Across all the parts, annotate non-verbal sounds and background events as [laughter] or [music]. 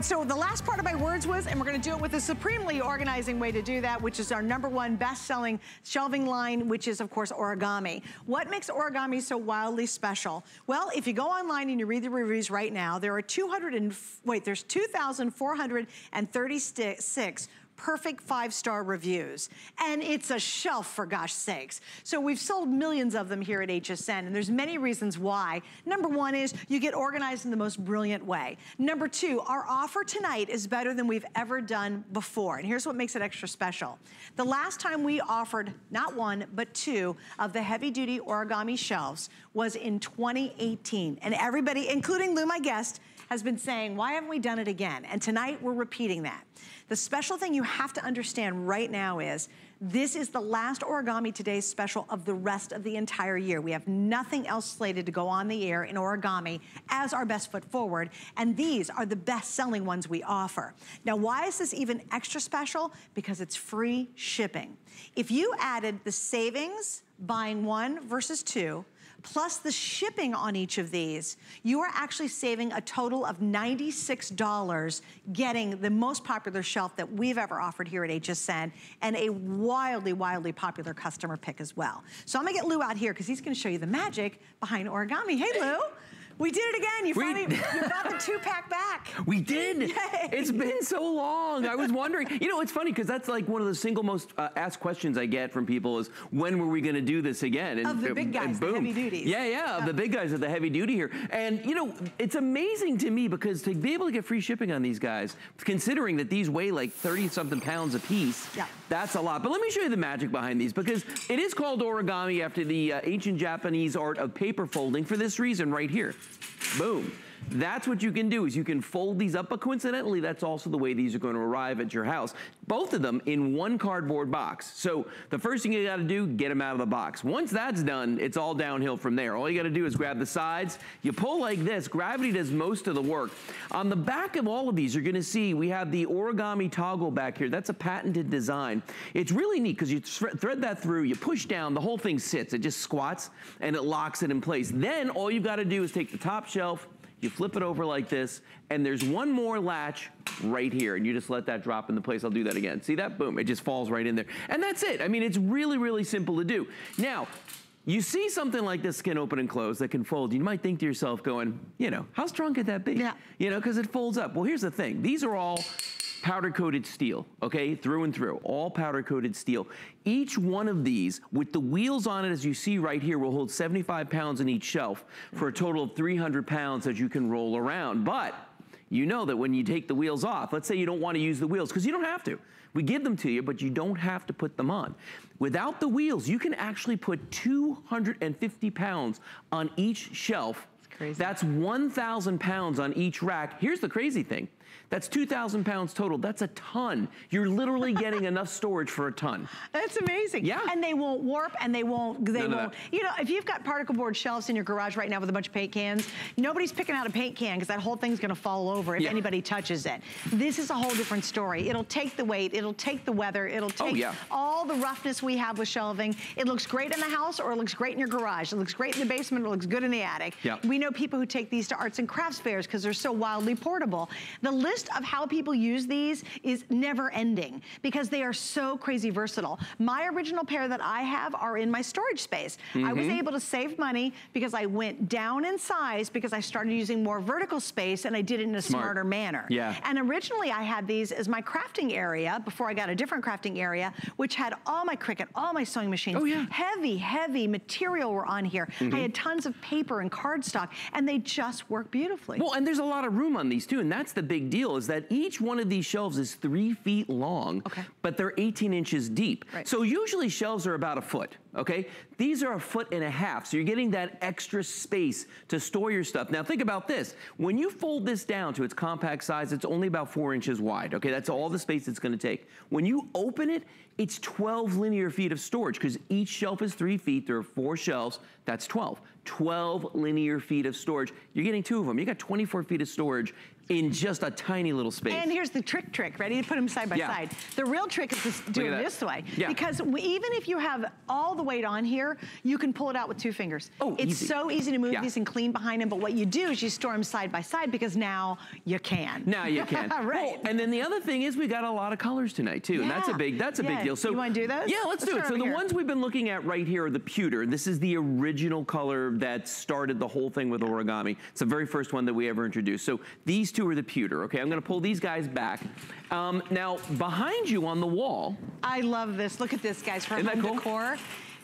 right, so the last part of my words was, and we're gonna do it with a supremely organizing way to do that, which is our number one best-selling shelving line, which is, of course, origami. What makes origami so wildly special? Well, if you go online and you read the reviews right now, there are 200 and, wait, there's 2,436 perfect five-star reviews. And it's a shelf, for gosh sakes. So we've sold millions of them here at HSN, and there's many reasons why. Number one is you get organized in the most brilliant way. Number two, our offer tonight is better than we've ever done before. And here's what makes it extra special. The last time we offered not one, but two of the heavy-duty origami shelves was in 2018. And everybody, including Lou, my guest, has been saying, why haven't we done it again? And tonight we're repeating that. The special thing you have to understand right now is this is the last Origami Today special of the rest of the entire year. We have nothing else slated to go on the air in origami as our best foot forward, and these are the best selling ones we offer. Now, why is this even extra special? Because it's free shipping. If you added the savings, buying one versus two, plus the shipping on each of these, you are actually saving a total of $96 getting the most popular shelf that we've ever offered here at HSN and a wildly, wildly popular customer pick as well. So I'm gonna get Lou out here because he's gonna show you the magic behind origami. Hey, Lou. We did it again. You finally [laughs] you got the two pack back. We did. [laughs] Yay. It's been so long. I was wondering. you know, it's funny because that's like one of the single most uh, asked questions I get from people is when were we going to do this again? And, of the big guys, the heavy duties. Yeah, yeah, of the big guys of the heavy duty here. And you know, it's amazing to me because to be able to get free shipping on these guys, considering that these weigh like 30 something pounds a piece, yeah. that's a lot. But let me show you the magic behind these because it is called origami after the uh, ancient Japanese art of paper folding for this reason right here. Boom. That's what you can do is you can fold these up, but coincidentally, that's also the way these are going to arrive at your house. Both of them in one cardboard box. So the first thing you gotta do, get them out of the box. Once that's done, it's all downhill from there. All you gotta do is grab the sides, you pull like this, gravity does most of the work. On the back of all of these, you're gonna see we have the origami toggle back here. That's a patented design. It's really neat because you thread that through, you push down, the whole thing sits. It just squats and it locks it in place. Then all you've gotta do is take the top shelf, you flip it over like this, and there's one more latch right here, and you just let that drop into place. I'll do that again. See that? Boom, it just falls right in there. And that's it. I mean, it's really, really simple to do. Now, you see something like this can open and close that can fold, you might think to yourself going, you know, how strong could that be? Yeah. You know, because it folds up. Well, here's the thing. These are all powder coated steel, okay, through and through, all powder coated steel. Each one of these, with the wheels on it, as you see right here, will hold 75 pounds in each shelf for a total of 300 pounds that you can roll around. But you know that when you take the wheels off, let's say you don't want to use the wheels, because you don't have to. We give them to you, but you don't have to put them on. Without the wheels, you can actually put 250 pounds on each shelf. That's crazy. That's 1,000 pounds on each rack. Here's the crazy thing. That's 2,000 pounds total. That's a ton. You're literally getting [laughs] enough storage for a ton. That's amazing. Yeah. And they won't warp and they won't, they None won't. You know, if you've got particle board shelves in your garage right now with a bunch of paint cans, nobody's picking out a paint can because that whole thing's gonna fall over if yeah. anybody touches it. This is a whole different story. It'll take the weight, it'll take the weather, it'll oh, take oh, yeah. all the roughness we have with shelving. It looks great in the house or it looks great in your garage. It looks great in the basement, it looks good in the attic. Yeah. We know people who take these to arts and crafts fairs because they're so wildly portable. The list of how people use these is never ending because they are so crazy versatile. My original pair that I have are in my storage space. Mm -hmm. I was mm-hmm. able to save money because I went down in size because I started using more vertical space and I did it in a Smart. smarter manner. Yeah. And originally I had these as my crafting area before I got a different crafting area, which had all my Cricut, all my sewing machines. Oh yeah. Heavy, heavy material were on here. Mm -hmm. I mm-hmm. had tons of paper and cardstock and they just work beautifully. Well, and there's a lot of room on these too, and that's the big deal is that each one of these shelves is three feet long, okay. but they're 18 inches deep. Right. So usually shelves are about a foot, okay? These are a foot and a half, so you're getting that extra space to store your stuff. Now think about this. When you fold this down to its compact size, it's only about four inches wide, okay? That's all the space it's gonna take. When you open it, it's 12 linear feet of storage because each shelf is three feet. There are four shelves. That's 12. 12 linear feet of storage. You're getting two of them. You got 24 feet of storage in just a tiny little space. And here's the trick trick. Ready to put them side by yeah. side. The real trick is to do it this way. Yeah. Because even if you have all the weight on here, you can pull it out with two fingers. Oh, It's easy. so easy to move Yeah. these and clean behind them, but what you do is you store them side by side because now you can. Now you can. [laughs] right. Well, and then the other thing is we got a lot of colors tonight too, and that's a big that's a Yeah. big deal. So You wanna do those? Yeah, let's, Let's do it. So the here. ones we've been looking at right here are the pewter. This is the original color that started the whole thing with origami. It's the very first one that we ever introduced. So these two are the pewter. Okay, I'm going to pull these guys back. Um, now behind you on the wall, I love this. Look at this, guys, for Isn't that home cool? decor.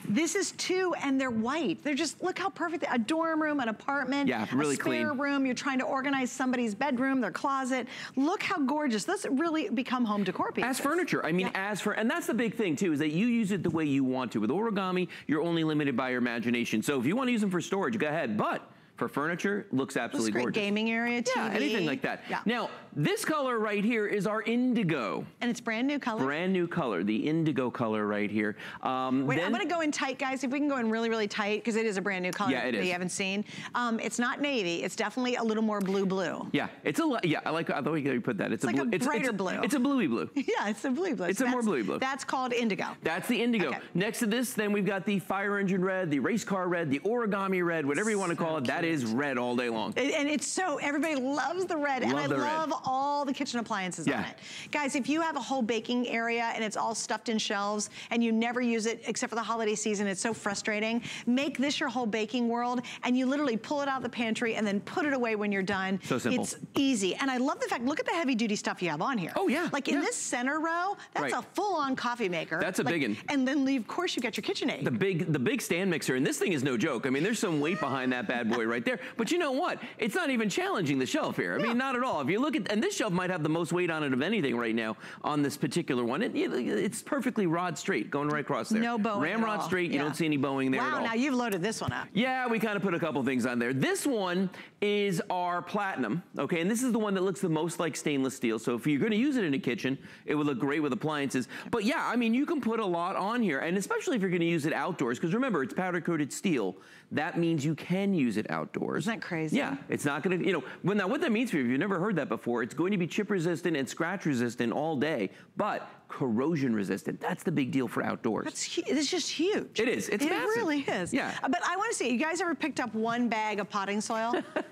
This is two, and they're white. They're just, look how perfect, a dorm room, an apartment, Yeah, really a spare clean. room. You're trying to organize somebody's bedroom, their closet. Look how gorgeous. This really become home decor pieces. As furniture, I mean, Yeah. as for, and that's the big thing too, is that you use it the way you want to. With origami, you're only limited by your imagination. So if you want to use them for storage, go ahead. But for furniture, looks absolutely great. gorgeous. Gaming area, Yeah, TV. anything like that. Yeah. Now, this color right here is our indigo. And it's brand new color. Brand new color, the indigo color right here. Um, Wait, then- I'm gonna go in tight, guys. If we can go in really, really tight, because it is a brand new color Yeah, it that is. you haven't seen. Um, it's not navy. It's definitely a little more blue-blue. Yeah, it's a yeah. I like I way you put that. It's, like blue. a it's, brighter it's, blue. It's a bluey blue. [laughs] Yeah, it's a blue blue. It's a more bluey blue. That's called indigo. That's the indigo. Okay. Next to this, then we've got the fire engine red, the race car red, the origami red, whatever you want to So call it. That is red all day long. And it's so, everybody loves the red. and I the red. love all the kitchen appliances on it. Guys, if you have a whole baking area and it's all stuffed in shelves and you never use it except for the holiday season, it's so frustrating. Make this your whole baking world and you literally pull it out of the pantry and then put it away when you're done. So simple. It's easy. And I love the fact, look at the heavy duty stuff you have on here. Oh, yeah, Like in yeah. this center row, that's Right. a full on coffee maker. That's a Like- one. And then of course you got your KitchenAid. The big, the big stand mixer, and this thing is no joke. I mean, there's some weight behind that bad boy right there. But you know what? It's not even challenging the shelf here. I mean, not at all. If you look at, and this shelf might have the most weight on it of anything right now on this particular one. It, it- it's perfectly rod straight, going right across there. no bowing Ramrod straight. You don't see any bowing there at Wow, now you've loaded this one up. Yeah, we kind of put a couple things on there. This one is our platinum, okay? And this is the one that looks the most like stainless steel. So if you're gonna use it in a kitchen, it would look great with appliances. But yeah, I mean, you can put a lot on here, and especially if you're gonna use it outdoors, because remember, it's powder coated steel. That means you can use it outdoors. Isn't that crazy? Yeah, it's not gonna, you know, when now what that means for you, if you've never heard that before, it's going to be chip resistant and scratch resistant all day, but corrosion resistant. That's the big deal for outdoors. That's it's just huge. It is. It's it massive. really is. Yeah. But I want to see. You guys ever picked up one bag of potting soil? [laughs]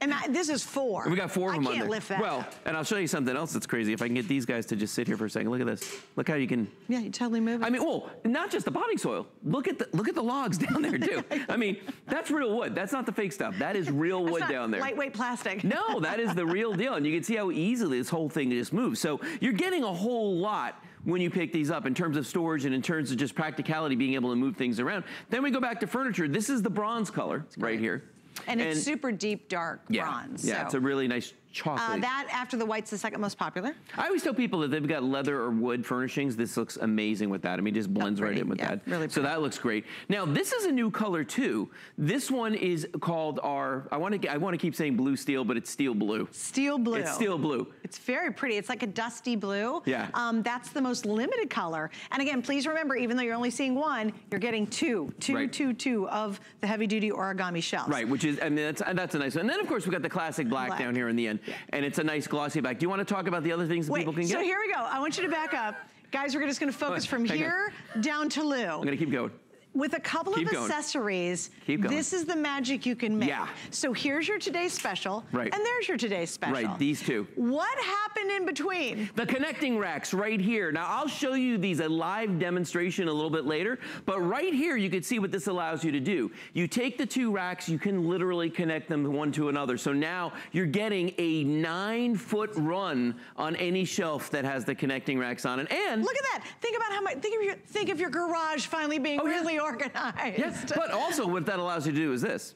and I, this is four. We got four of I them on can't there. lift that. Well, and I'll show you something else that's crazy. If I can get these guys to just sit here for a second. Look at this. Look how you can. yeah, you totally move it. I mean, well, not just the potting soil. Look at the look at the logs [laughs] down there too. I mean, that's real wood. That's not the fake stuff. That is real wood down there. Lightweight plastic. No, that is the real deal. And you can see how easily this whole thing just moves. So you're getting a whole lot when you pick these up in terms of storage and in terms of just practicality, being able to move things around. Then we go back to furniture. This is the bronze color right here. And it's super deep, dark yeah, bronze. Yeah, so. it's a really nice chocolate. uh, that after the white's the second most popular. I always tell people that they've got leather or wood furnishings. This looks amazing with that. I mean, it just blends right in with Yeah, that. really so that looks great. Now, this is a new color too. This one is called our. I want to. I want to keep saying blue steel, but it's steel blue. Steel blue. It's steel blue. It's very pretty. It's like a dusty blue. Yeah. Um, that's the most limited color. And again, please remember, even though you're only seeing one, you're getting two, two, Right. two, two of the heavy duty origami shells. Right, which is, I mean, that's, that's a nice one. And then, of course, we got the classic black, Black. down here in the end. And it's a nice glossy black. Do you want to talk about the other things that Wait, people can so get? So here we go. I want you to back up. Guys, we're just gonna focus from on. here down to Lou. I'm going to keep going. With a couple Keep of going. accessories, this is the magic you can make. Yeah. So here's your today's special, Right. and there's your today's special. Right, these two. What happened in between? The connecting racks right here. Now I'll show you these a live demonstration a little bit later, but right here you can see what this allows you to do. You take the two racks, you can literally connect them one to another. So now you're getting a nine foot run on any shelf that has the connecting racks on it. And Look at that. Think about how much, think of your, think of your garage finally being Oh, yeah. Organized. yes, but also what that allows you to do is this.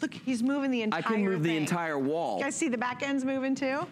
Look, he's moving the entire I can move the entire wall. You guys see the back ends moving too?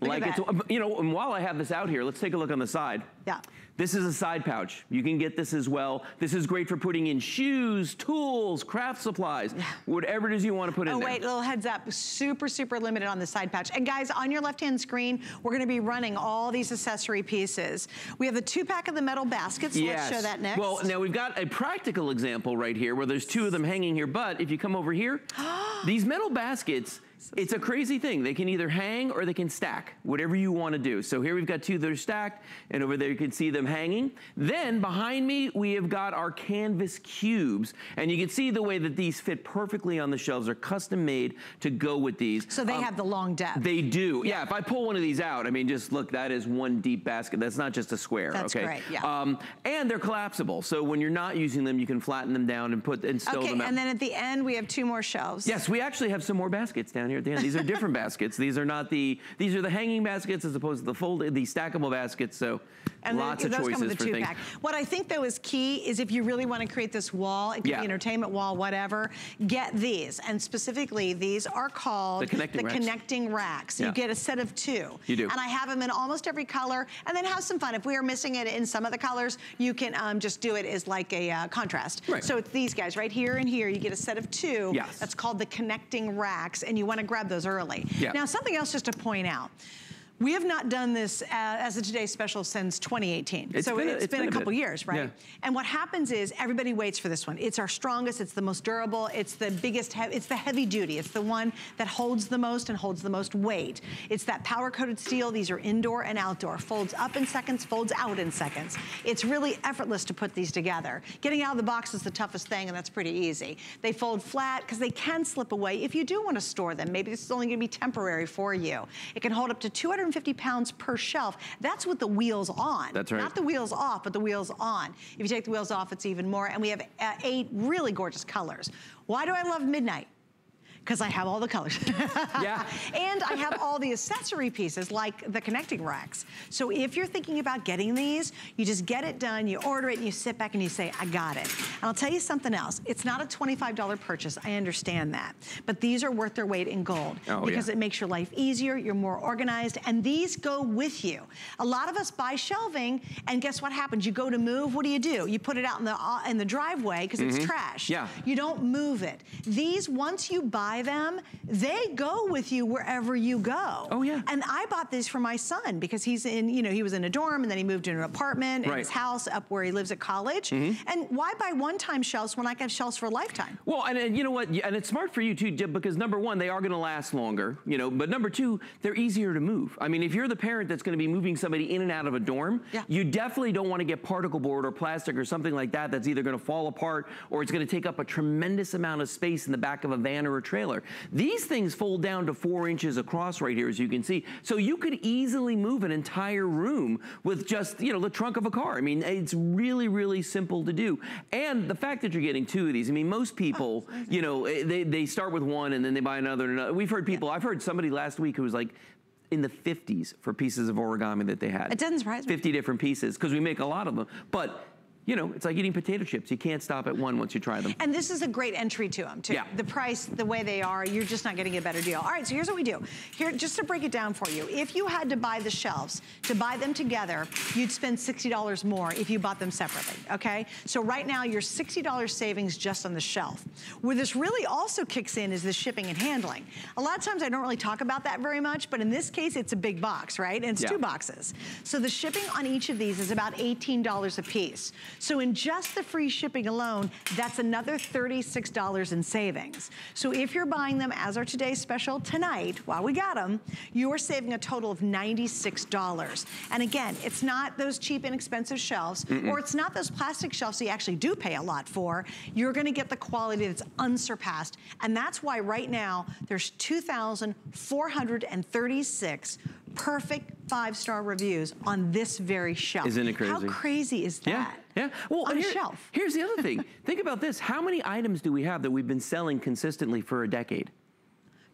Look like it's, you know, and while I have this out here, let's take a look on the side. Yeah. This is a side pouch. You can get this as well. This is great for putting in shoes, tools, craft supplies, whatever it is you want to put in Oh there. wait, little heads up, super, super limited on the side pouch. And guys, on your left-hand screen, we're gonna be running all these accessory pieces. We have the two pack of the metal baskets. so Let's show that next. Well, now we've got a practical example right here where there's two of them hanging here, but if you come over here, [gasps] these metal baskets it's a crazy thing. They can either hang or they can stack, whatever you want to do. So here we've got two that are stacked, and over there you can see them hanging. Then behind me, we have got our canvas cubes, and you can see the way that these fit perfectly on the shelves. They're custom made to go with these. So they um, have the long depth. They do. Yeah. yeah. if I pull one of these out, I mean, just look, that is one deep basket. That's not just a square, That's okay? great, yeah. Um, and they're collapsible, so when you're not using them, you can flatten them down and put and stow okay, them out. and then at the end, we have two more shelves. Yes, we actually have some more baskets down here at the end. These are different [laughs] baskets. These are not the, these are the hanging baskets as opposed to the folded, the stackable baskets. So and lots of choices for things. Pack. What I think though is key is if you really want to create this wall, it could yeah. be entertainment wall, whatever, get these. And specifically, these are called the connecting the racks. Connecting racks. Yeah. You get a set of two. You do. And I have them in almost every color. And then have some fun. If we are missing it in some of the colors, you can um, just do it as like a uh, contrast. Right. So it's these guys right here and here. You get a set of two. Yes. That's called the connecting racks. And you want to grab those early. Yeah. Now, something else just to point out. We have not done this uh, as a Today Special since 2018. It's so been, it's, it's been, been a couple bit. years, right? Yeah. And what happens is everybody waits for this one. It's our strongest, it's the most durable, it's the biggest, it's the heavy duty. It's the one that holds the most and holds the most weight. It's that powder coated steel. These are indoor and outdoor. Folds up in seconds, folds out in seconds. It's really effortless to put these together. Getting out of the box is the toughest thing and that's pretty easy. They fold flat because they can slip away if you do want to store them. Maybe this is only gonna be temporary for you. It can hold up to 250 pounds per per shelf. That's with the wheels on. That's right. Not the wheels off, but the wheels on. If you take the wheels off, it's even more. And we have uh, eight really gorgeous colors. Why do I love midnight? Because I have all the colors. [laughs] yeah. And I have all the accessory pieces like the connecting racks. So if you're thinking about getting these, you just get it done, you order it, and you sit back and you say, I got it. And I'll tell you something else. It's not a $25 purchase. I understand that. But these are worth their weight in gold oh, because yeah. it makes your life easier, you're more organized, and these go with you. A lot of us buy shelving, and guess what happens? You go to move, what do you do? You put it out in the, uh, in the driveway because mm -hmm. it's mm-hmm. trash. Yeah. You don't move it. These, once you buy buy them, they go with you wherever you go. Oh, yeah. And I bought these for my son because he's in, you know, he was in a dorm and then he moved into an apartment in his house up where he lives at college. Mm -hmm. And why buy one-time shelves when I can have shelves for a lifetime? Well, and, and you know what? And it's smart for you too, because number one, they are going to last longer, you know, but number two, they're easier to move. I mean, if you're the parent that's going to be moving somebody in and out of a dorm, yeah. you definitely don't want to get particle board or plastic or something like that that's either going to fall apart or it's going to take up a tremendous amount of space in the back of a van or a trailer. These things fold down to four inches across right here, as you can see. So you could easily move an entire room with just, you know, the trunk of a car. I mean, it's really, really simple to do. And the fact that you're getting two of these, I mean, most people, oh, you know, eh, they, they start with one and then they buy another and another. We've heard people, yeah. I've heard somebody last week who was like, in the 50s for pieces of origami that they had. It doesn't surprise me. 50 different pieces, because we make a lot of them. But you know, it's like eating potato chips. You can't stop at one once you try them. And this is a great entry to them, too. Yeah. The price, the way they are, you're just not getting a better deal. All right, so here's what we do. Here, just to break it down for you, if you had to buy the shelves, to buy them together, you'd spend $60 more if you bought them separately, okay? So right now, your $60 savings just on the shelf. Where this really also kicks in is the shipping and handling. A lot of times I don't really talk about that very much, but in this case, it's a big box, right? And it's yeah. two boxes. So the shipping on each of these is about $18 a piece. So in just the free shipping alone, that's another $36 in savings. So if you're buying them as our today's special tonight, while we got them, you're saving a total of $96. And again, it's not those cheap, inexpensive shelves, mm -mm. or it's not those plastic shelves that you actually do pay a lot for. You're gonna get the quality that's unsurpassed. And that's why right now, there's 2,436 perfect five-star reviews on this very shelf. Isn't it crazy? How crazy is that? Yeah, yeah. Well, on here, a shelf. Here's the other thing. [laughs] Think about this. How many items do we have that we've been selling consistently for a decade?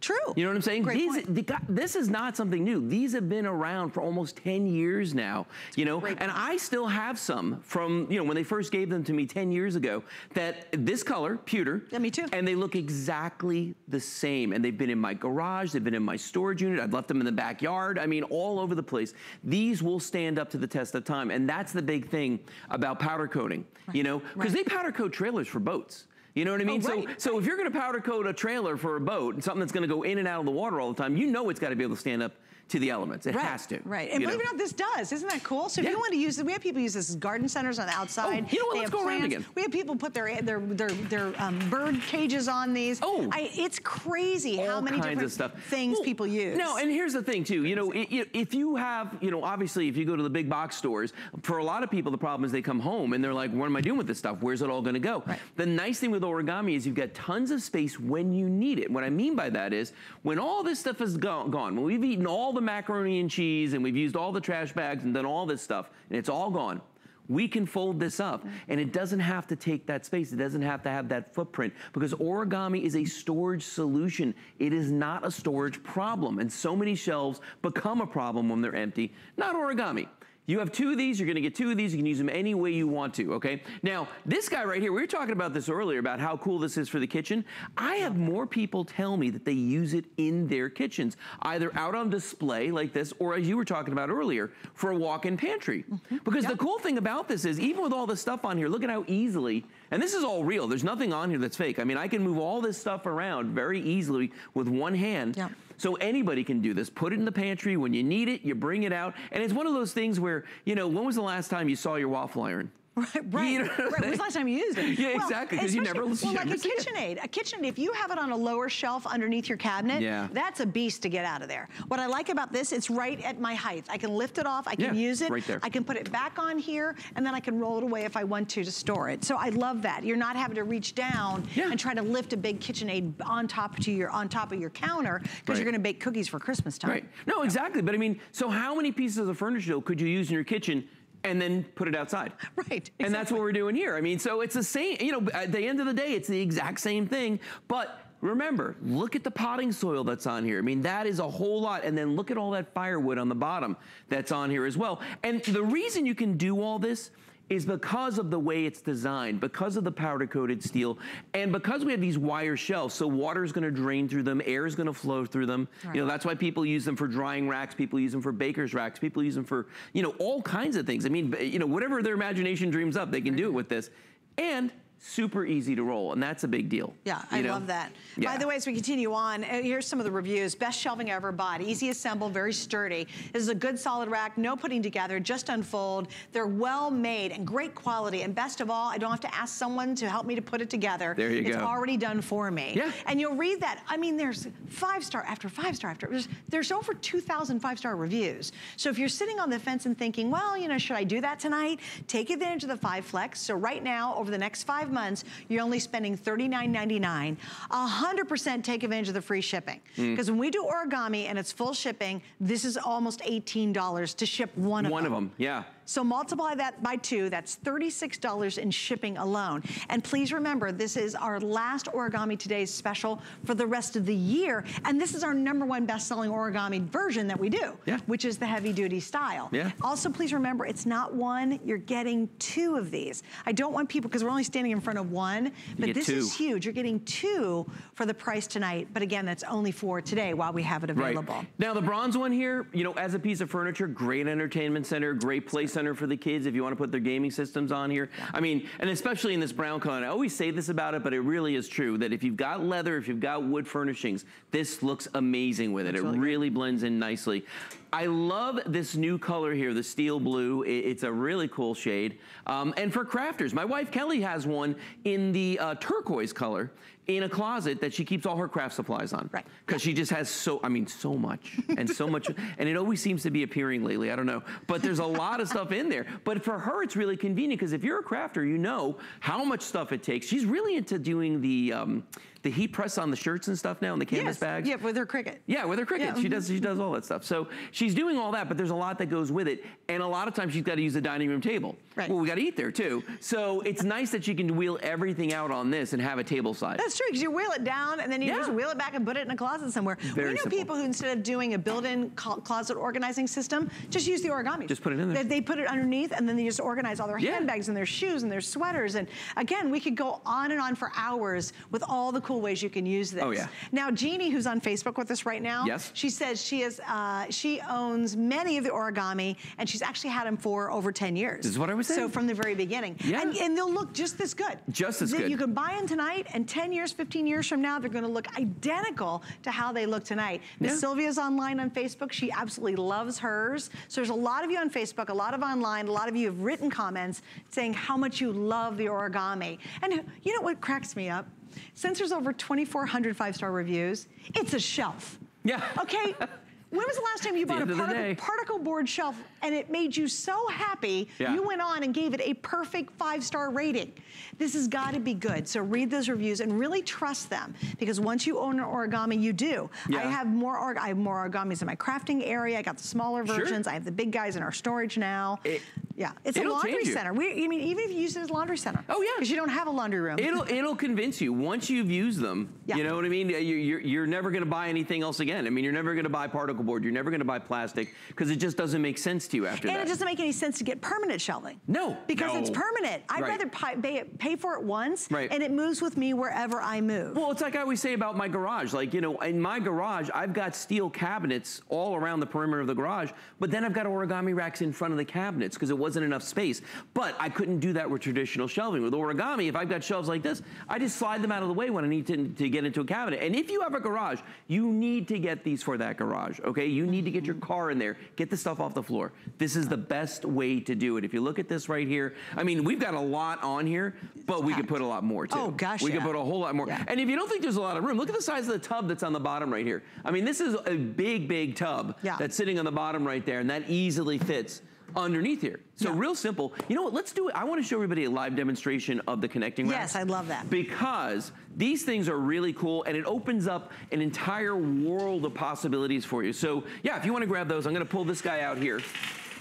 True. You know what I'm saying? Great These, the, this is not something new. These have been around for almost 10 years now, you know, and I still have some from, you know, when they first gave them to me 10 years ago that this color, pewter. Yeah, me too. And they look exactly the same. And they've been in my garage. They've been in my storage unit. I've left them in the backyard. I mean, all over the place. These will stand up to the test of time. And that's the big thing about powder coating, right. you know, because right. they powder coat trailers for boats. You know what I oh, mean? Oh, right, so, so if you're going to powder coat a trailer for a boat and something that's going to go in and out of the water all the time, you know it's got to be able to stand up to the elements. It right, has to. Right. And believe it or not, this does. Isn't that cool? So if yeah. you want to use it, we have people use this as garden centers on the outside. Oh, you know what? Let's go plants. around again. We have people put their their their, their um, bird cages on these. Oh. I, it's crazy All how many different stuff. things well, people use. No, and here's the thing too. You know, if you have, you know, obviously if you go to the big box stores, for a lot of people the problem is they come home and they're like, what am I doing with this stuff? Where's it all going to go? Right. The nice thing with origami is you've got tons of space when you need it. What I mean by that is when all this stuff is gone, when we've eaten all the macaroni and cheese and we've used all the trash bags and done all this stuff and it's all gone, we can fold this up and it doesn't have to take that space. It doesn't have to have that footprint because origami is a storage solution. It is not a storage problem. And so many shelves become a problem when they're empty. Not origami. You have two of these, you're gonna get two of these, you can use them any way you want to, okay? Now, this guy right here, we were talking about this earlier, about how cool this is for the kitchen. I have more people tell me that they use it in their kitchens, either out on display like this, or as you were talking about earlier, for a walk-in pantry. Mm -hmm. Because yep. the cool thing about this is, even with all the stuff on here, look at how easily, and this is all real, there's nothing on here that's fake. I mean, I can move all this stuff around very easily with one hand. Yep. So anybody can do this. Put it in the pantry. When you need it, you bring it out. And it's one of those things where, you know, when was the last time you saw your waffle iron? [laughs] Right, right. You know right. When was the last time you used it? Yeah, well, exactly, because you never use it. Well, like a KitchenAid. A KitchenAid, if you have it on a lower shelf underneath your cabinet, yeah. that's a beast to get out of there. What I like about this, it's right at my height. I can lift it off, I can yeah, use it. right there. I can put it back on here, and then I can roll it away if I want to to store it. So I love that. You're not having to reach down yeah. and try to lift a big KitchenAid on top to your on top of your counter because right. you're gonna bake cookies for Christmas time. Right. No, exactly. But I mean, so how many pieces of furniture could you use in your kitchen and then put it outside. Right. Exactly. And that's what we're doing here. I mean, so it's the same, you know, at the end of the day, it's the exact same thing, but remember, look at the potting soil that's on here. I mean, that is a whole lot. And then look at all that firewood on the bottom that's on here as well. And the reason you can do all this is because of the way it's designed, because of the powder coated steel, and because we have these wire shelves, so water is gonna drain through them, air is gonna flow through them. Right. You know, that's why people use them for drying racks, people use them for baker's racks, people use them for, you know, all kinds of things. I mean, you know, whatever their imagination dreams up, they can do it with this. And super easy to roll, and that's a big deal. Yeah, I know? love that. Yeah. By the way, as we continue on, uh, here's some of the reviews. Best shelving I ever bought. Easy assemble, very sturdy. This is a good solid rack, no putting together, just unfold. They're well made and great quality. And best of all, I don't have to ask someone to help me to put it together. There you it's go. It's already done for me. Yeah. And you'll read that. I mean, there's five star after five star after. There's, there's over 2,000 five star reviews. So if you're sitting on the fence and thinking, well, you know, should I do that tonight? Take advantage of the five flex. So right now, over the next five months, you're only spending $39.99. 100% take advantage of the free shipping. Because mm. when we do origami and it's full shipping, this is almost $18 to ship one of one them. One of them, yeah. So multiply that by two, that's $36 in shipping alone. And please remember, this is our last Origami Today's special for the rest of the year. And this is our number one best-selling origami version that we do, yeah. which is the heavy duty style. Yeah. Also, please remember, it's not one, you're getting two of these. I don't want people, because we're only standing in front of one, but this two. is huge. You're getting two for the price tonight. But again, that's only for today while we have it available. Right. Now the bronze one here, you know, as a piece of furniture, great entertainment center, great place center for the kids if you want to put their gaming systems on here. I mean, and especially in this brown color, I always say this about it, but it really is true that if you've got leather, if you've got wood furnishings, this looks amazing with it. It really, really blends in nicely. I love this new color here, the steel blue. It's a really cool shade. Um, and for crafters, my wife Kelly has one in the uh, turquoise color in a closet that she keeps all her craft supplies on. Right. Because she just has so, I mean, so much [laughs] and so much. And it always seems to be appearing lately. I don't know. But there's a lot of stuff in there. But for her, it's really convenient because if you're a crafter, you know how much stuff it takes. She's really into doing the, um, the heat press on the shirts and stuff now and the canvas yes. bags. Yeah, with her Cricut. Yeah, with her Cricut. Yeah. She mm-hmm. does she does all that stuff. So she's doing all that, but there's a lot that goes with it. And a lot of times she's got to use the dining room table. Right. Well, we got to eat there too. So it's nice that she can wheel everything out on this and have a table side. That's true, because you wheel it down and then you yeah. just wheel it back and put it in a closet somewhere. Very we know simple. people who instead of doing a built-in closet organizing system, just use the origami. Just put it in there. They, they, put it underneath and then they just organize all their yeah. handbags and their shoes and their sweaters. And again, we could go on and on for hours with all the cool cool ways you can use this. Oh, yeah. Now, Jeannie, who's on Facebook with us right now, yes. she says she is uh, she owns many of the origami, and she's actually had them for over 10 years. This is what I was saying. So from the very beginning. Yeah. And, and they'll look just this good. Just as good. You can buy them tonight, and 10 years, 15 years from now, they're gonna look identical to how they look tonight. Miss Yeah. Sylvia's online on Facebook. She absolutely loves hers. So there's a lot of you on Facebook, a lot of online, a lot of you have written comments saying how much you love the origami. And you know what cracks me up? Since there's over 2,400 five-star reviews, it's a shelf. Yeah. Okay? [laughs] When was the last time you bought a particle, particle board shelf and it made you so happy Yeah. you went on and gave it a perfect five-star rating? This has got to be good. So read those reviews and really trust them because once you own an origami, you do. Yeah. I have more I have more origamis in my crafting area. I got the smaller Sure. versions. I have the big guys in our storage now. It- yeah, it's a laundry center. We, I mean, even if you use it as a laundry center. Oh, yeah. Because you don't have a laundry room. It'll [laughs] it'll convince you once you've used them. Yeah. You know what I mean? You're, you're, you're never going to buy anything else again. I mean, you're never going to buy particle board. You're never going to buy plastic because it just doesn't make sense to you after and that. it doesn't make any sense to get permanent shelving. No, Because it's permanent. I'd Right. rather pay, pay, pay for it once Right. and it moves with me wherever I move. Well, it's like I always say about my garage. Like, you know, in my garage, I've got steel cabinets all around the perimeter of the garage, but then I've got origami racks in front of the cabinets because it wasn't enough space. But I couldn't do that with traditional shelving. With origami, if I've got shelves like this, I just slide them out of the way when I need to, to get into a cabinet. And if you have a garage, you need to get these for that garage, okay? You need to get your mm-hmm. car in there, get the stuff off the floor. This is the best way to do it. If you look at this right here, I mean, we've got a lot on here, but we could put a lot more too. Oh, gosh, We yeah. could put a whole lot more. Yeah. And if you don't think there's a lot of room, look at the size of the tub that's on the bottom right here. I mean, this is a big, big tub Yeah. that's sitting on the bottom right there, and that easily fits underneath here. So Yeah. real simple. You know what? Let's do it. I want to show everybody a live demonstration of the connecting racks. Yes, I love that. Because these things are really cool and it opens up an entire world of possibilities for you. So yeah, if you want to grab those, I'm going to pull this guy out here.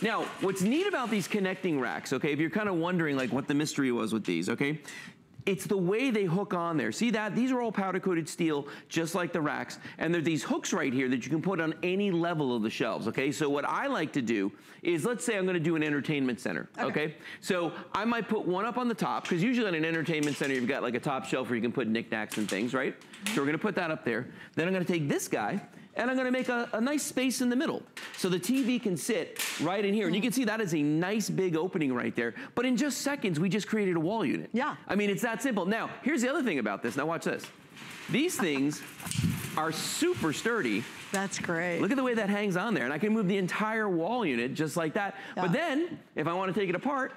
Now, what's neat about these connecting racks, okay, if you're kind of wondering like what the mystery was with these, okay, it's the way they hook on there. See that? These are all powder coated steel, just like the racks. And there are these hooks right here that you can put on any level of the shelves, okay? So what I like to do is, let's say I'm gonna do an entertainment center, okay? So I might put one up on the top, because usually in an entertainment center, you've got like a top shelf where you can put knickknacks and things, right? So we're gonna put that up there. Then I'm gonna take this guy, and I'm gonna make a, a nice space in the middle. So the TV can sit right in here. And you can mm. see that is a nice big opening right there. But in just seconds, we just created a wall unit. Yeah. I mean, it's that simple. Now, here's the other thing about this. Now watch this. These things are super sturdy. That's great. Look at the way that hangs on there. And I can move the entire wall unit just like that. But then, if I want to take it apart,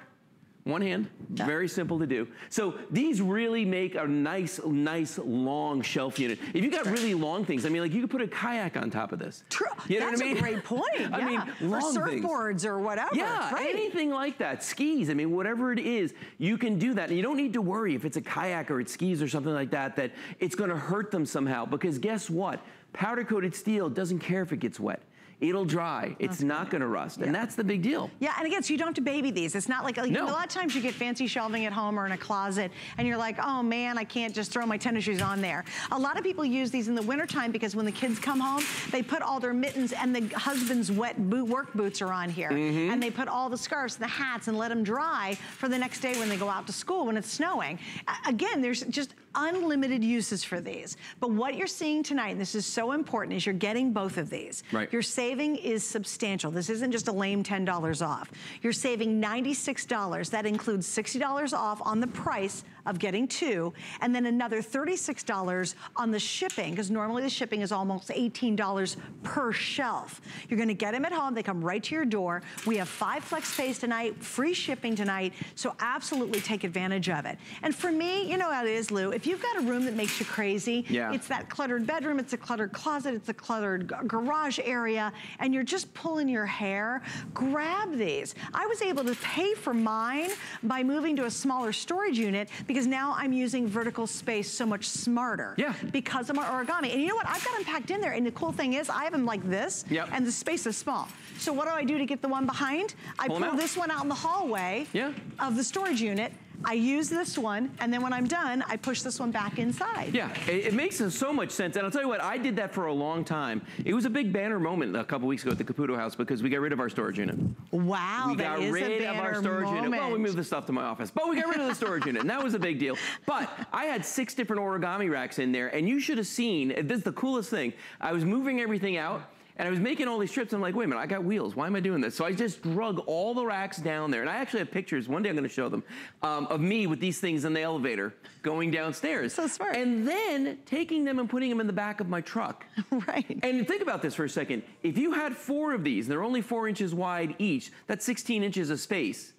one hand, Yeah. very simple to do. So these really make a nice, nice long shelf unit. If you got really long things, I mean, like you could put a kayak on top of this. True. You know That's what [laughs] I mean? a great point. I yeah. mean, or long things. surfboards or whatever. Yeah, right. anything like that. Skis, I mean, whatever it is, you can do that. And you don't need to worry if it's a kayak or it's skis or something like that, that it's gonna hurt them somehow. Because guess what? Powder coated steel doesn't care if it gets wet. It'll dry. It's not gonna rust. And that's the big deal. Yeah, and again, so you don't have to baby these. It's not like, like No. a lot of times you get fancy shelving at home or in a closet and you're like, oh man, I can't just throw my tennis shoes on there. A lot of people use these in the wintertime because when the kids come home, they put all their mittens and the husband's wet boot, work boots are on here. Mm-hmm. And they put all the scarves and the hats and let them dry for the next day when they go out to school when it's snowing. Again, there's just unlimited uses for these. But what you're seeing tonight, and this is so important, is you're getting both of these. Right. Your saving is substantial. This isn't just a lame $10 off. You're saving $96. That includes $60 off on the price of getting two, and then another $36 on the shipping, because normally the shipping is almost $18 per shelf. You're gonna get them at home, they come right to your door. We have five flex pays tonight, free shipping tonight, so absolutely take advantage of it. And for me, you know how it is, Lou, if you've got a room that makes you crazy, Yeah. it's that cluttered bedroom, it's a cluttered closet, it's a cluttered garage area, and you're just pulling your hair, grab these. I was able to pay for mine by moving to a smaller storage unit because now I'm using vertical space so much smarter. Yeah. Because of my origami. And you know what? I've got them packed in there. And the cool thing is I have them like this Yep. and the space is small. So what do I do to get the one behind? I Pull pull this one out in the hallway Yeah. of the storage unit I use this one, and then when I'm done, I push this one back inside. Yeah, it, it, makes so much sense. And I'll tell you what, I did that for a long time. It was a big banner moment a couple weeks ago at the Caputo House because we got rid of our storage unit. Wow, we got rid of our storage moment. unit. Well, we moved the stuff to my office, but we got rid of the storage unit, and that was a big deal. But I had six different origami racks in there, and you should have seen, this is the coolest thing. I was moving everything out, and I was making all these trips. I'm like, wait a minute, I got wheels. Why am I doing this? So I just drug all the racks down there. And I actually have pictures, one day I'm gonna show them, um, of me with these things in the elevator going downstairs. So smart. And then taking them and putting them in the back of my truck. [laughs] right. And think about this for a second. If you had four of these, and they're only four inches wide each, that's 16 inches of space.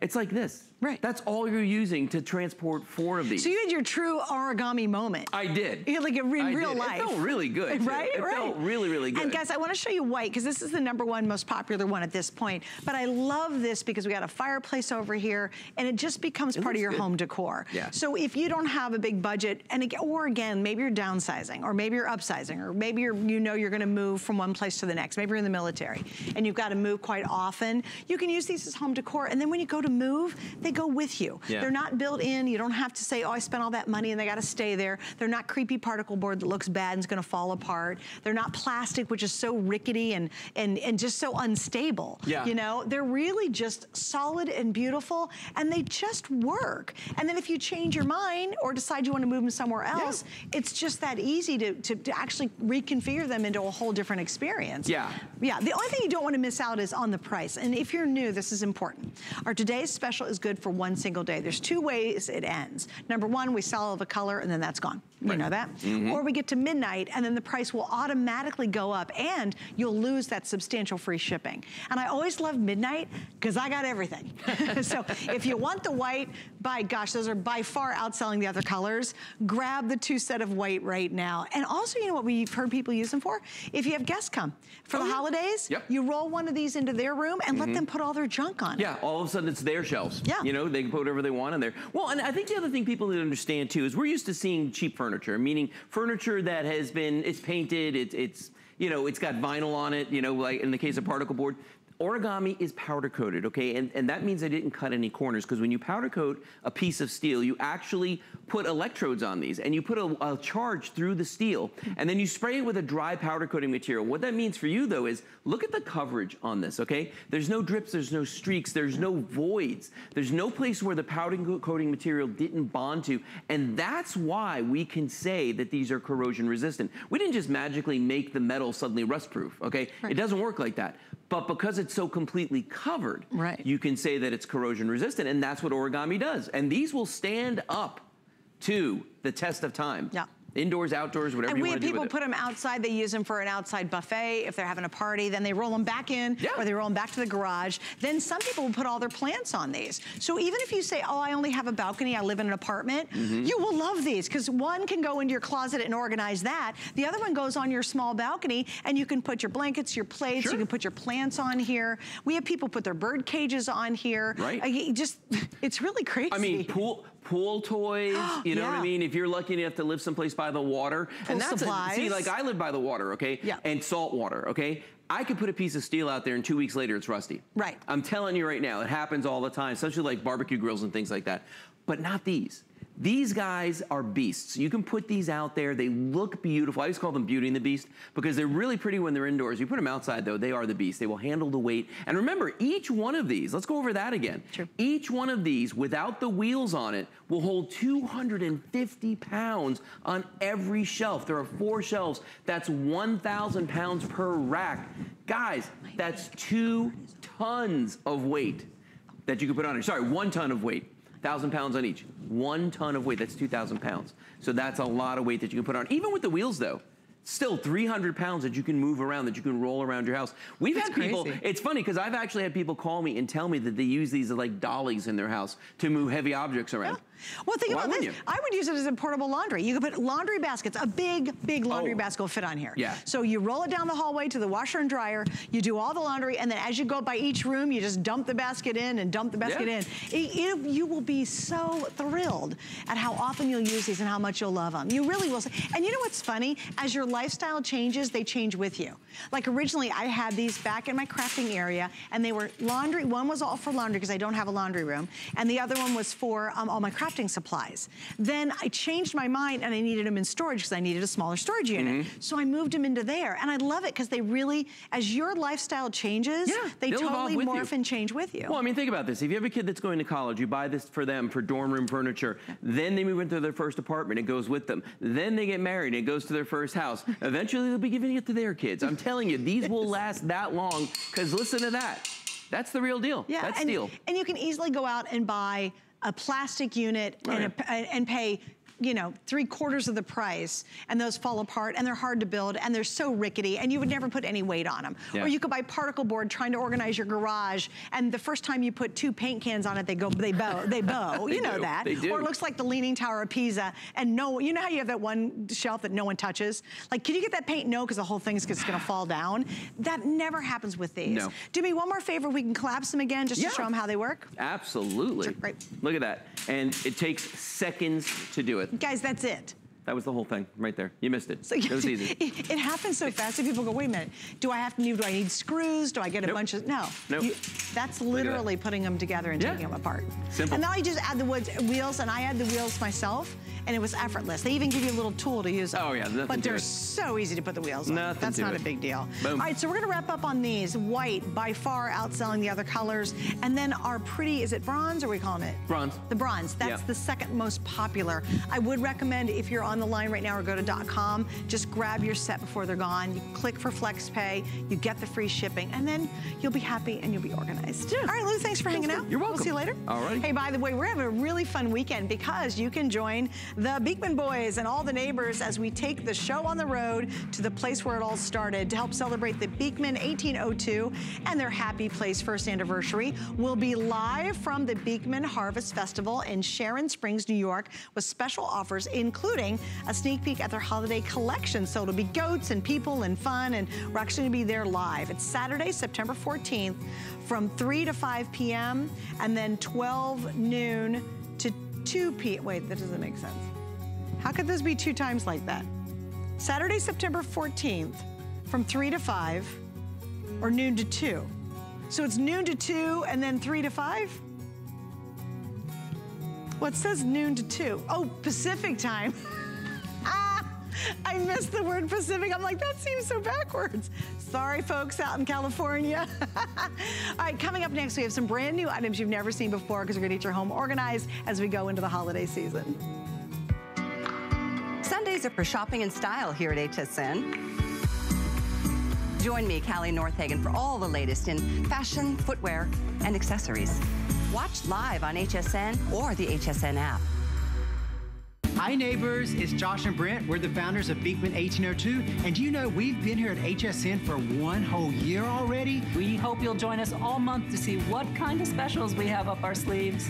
It's like this. Right. That's all you're using to transport four of these. So you had your true origami moment. I did. You had like in I real did. life. It felt really good. Too. Right, it right. felt really, really good. And guys, I want to show you white because this is the number one most popular one at this point. But I love this because we got a fireplace over here and it just becomes it part of your good. home decor. Yeah. So if you don't have a big budget, and again, or again, maybe you're downsizing or maybe you're upsizing or maybe you're, you know you're going to move from one place to the next. Maybe you're in the military and you've got to move quite often. You can use these as home decor. And then when you go to move, they go with you. Yeah. They're not built in. You don't have to say, oh, I spent all that money and they got to stay there. They're not creepy particle board that looks bad and is going to fall apart. They're not plastic, which is so rickety and, and, and just so unstable. Yeah. You know, they're really just solid and beautiful and they just work. And then if you change your mind or decide you want to move them somewhere else, yeah. it's just that easy to, to, to actually reconfigure them into a whole different experience. Yeah. Yeah. The only thing you don't want to miss out is on the price. And if you're new, this is important. Our today's special is good for one single day. There's two ways it ends. Number one, we sell all the color and then that's gone. Right. You know that? Mm -hmm. Or we get to midnight and then the price will automatically go up and you'll lose that substantial free shipping. And I always love midnight because I got everything. [laughs] so if you want the white, by gosh, those are by far outselling the other colors. Grab the two set of white right now. And also, you know what we've heard people use them for? If you have guests come for oh, the yeah. holidays, yep. you roll one of these into their room and mm -hmm. let mm-hmm. them put all their junk on Yeah, it. all of a sudden it's their shelves. Yeah. You know, they can put whatever they want in there. Well, and I think the other thing people need to understand too is we're used to seeing cheap furniture, meaning furniture that has been, it's painted, it's, it's you know, it's got vinyl on it, you know, like in the case of particle board. Origami is powder coated, okay? And, and that means I didn't cut any corners because when you powder coat a piece of steel, you actually put electrodes on these and you put a, a, charge through the steel and then you spray it with a dry powder coating material. What that means for you though is look at the coverage on this, okay? There's no drips, there's no streaks, there's no voids. There's no place where the powder coating material didn't bond to. And that's why we can say that these are corrosion resistant. We didn't just magically make the metal suddenly rust proof, okay? Right. It doesn't work like that. But because it's so completely covered, right. you can say that it's corrosion resistant, and that's what origami does. And these will stand up to the test of time. Yeah. Indoors, outdoors, whatever you want to do And we have people put them outside. They use them for an outside buffet. If they're having a party, then they roll them back in yeah. or they roll them back to the garage. Then some people will put all their plants on these. So even if you say, oh, I only have a balcony, I live in an apartment, mm -hmm. you will love these because one can go into your closet and organize that. The other one goes on your small balcony and you can put your blankets, your plates, sure. you can put your plants on here. We have people put their bird cages on here. Right. Uh, just, [laughs] it's really crazy. I mean, pool, pool toys, [gasps] you know yeah. what I mean? If you're lucky enough to live someplace by the water. Pool and that's supplies. A, see, like I live by the water, okay? Yeah. And salt water, okay? I could put a piece of steel out there and two weeks later it's rusty. Right. I'm telling you right now, it happens all the time, especially like barbecue grills and things like that. But not these. These guys are beasts. You can put these out there. They look beautiful. I just call them Beauty and the Beast because they're really pretty when they're indoors. You put them outside, though, they are the beast. They will handle the weight. And remember, each one of these, let's go over that again. Sure. Each one of these, without the wheels on it, will hold 250 pounds on every shelf. There are four shelves. That's 1,000 pounds per rack. Guys, that's two tons of weight that you can put on it. Sorry, one ton of weight. 1,000 pounds on each. One ton of weight, that's 2,000 pounds. So that's a lot of weight that you can put on. Even with the wheels though, still 300 pounds that you can move around, that you can roll around your house. We've That's had people, crazy. it's funny because I've actually had people call me and tell me that they use these as like dollies in their house to move heavy objects around. Yeah. Well, think Why about this. you? I would use it as a portable laundry. You could put laundry baskets, a big, big laundry Oh. basket will fit on here. Yeah. So you roll it down the hallway to the washer and dryer, you do all the laundry, and then as you go by each room, you just dump the basket in and dump the basket Yeah. in. It- it- you will be so thrilled at how often you'll use these and how much you'll love them. You really will. And you know what's funny? As you're lifestyle changes, they change with you. Like originally I had these back in my crafting area and they were laundry, one was all for laundry because I don't have a laundry room, and the other one was for um, all my crafting supplies. Then I changed my mind and I needed them in storage because I needed a smaller storage unit. Mm -hmm. So I moved them into there and I love it because they really, as your lifestyle changes, yeah, they totally morph you. and change with you. Well, I mean, think about this. If you have a kid that's going to college, you buy this for them for dorm room furniture, then they move into their first apartment, it goes with them. Then they get married, it goes to their first house. Eventually they'll be giving it to their kids. I'm telling you, these will [laughs] last that long because listen to that. That's the real deal. Yeah, That's and, steel. And you can easily go out and buy a plastic unit oh, and, a, and pay you know, three quarters of the price and those fall apart and they're hard to build and they're so rickety and you would never put any weight on them. Yeah. Or you could buy particle board trying to organize your garage and the first time you put two paint cans on it, they go, they bow, they bow. [laughs] they you know do. that. They do. Or it looks like the Leaning Tower of Pisa and no, you know how you have that one shelf that no one touches? Like, can you get that paint? No, because the whole thing's just gonna fall down. That never happens with these. No. Do me one more favor, we can collapse them again just yeah. to show them how they work? Absolutely. Sure, right. Look at that. And it takes seconds to do it. Guys, that's it. That was the whole thing right there. You missed it. So, it was [laughs] easy. It, it, happens so fast that people go, wait a minute, do I have to need, do I need screws? Do I get a nope. bunch of, no. Nope. You, that's literally that. putting them together and yeah. taking them apart. Simple. And now I just add the wood, wheels and I add the wheels myself and it was effortless. They even give you a little tool to use. Oh yeah, nothing But they're so easy to put the wheels on. Nothing That's not it. a big deal. Boom. All right, so we're gonna wrap up on these. White, by far outselling the other colors. And then our pretty, is it bronze or are we calling it? Bronze. The bronze, that's yeah. the second most popular. I would recommend if you're on the line right now or go to dot .com, just grab your set before they're gone. You click for FlexPay, you get the free shipping, and then you'll be happy and you'll be organized. Yeah. All right, Lou, thanks for hanging out. You're welcome. We'll see you later. All right. Hey, by the way, we're having a really fun weekend because you can join the Beekman Boys boys and all the neighbors as we take the show on the road to the place where it all started to help celebrate the Beekman 1802 and their Happy Place first anniversary. We'll be live from the Beekman Harvest Festival in Sharon Springs, New York with special offers, including a sneak peek at their holiday collection. So it'll be goats and people and fun, and we're actually gonna be there live. It's Saturday, September 14th from 3 to 5 p.m. and then 12 noon to 2 p.m. Wait, that doesn't make sense. How could this be two times like that? Saturday, September 14th from 3 to 5 or noon to 2. So it's noon to 2 and then 3 to 5? Well, it says noon to 2. Oh, Pacific time. [laughs] [laughs] I missed the word Pacific. I'm like, that seems so backwards. Sorry, folks out in California. [laughs] All right, coming up next, we have some brand new items you've never seen before because we're gonna get your home organized as we go into the holiday season. Sundays are for shopping and style here at HSN. Join me, Callie Northagen, for all the latest in fashion, footwear, and accessories. Watch live on HSN or the HSN app. Hi neighbors, it's Josh and Brent. We're the founders of Beekman 1802. And do you know we've been here at HSN for one whole year already? We hope you'll join us all month to see what kind of specials we have up our sleeves.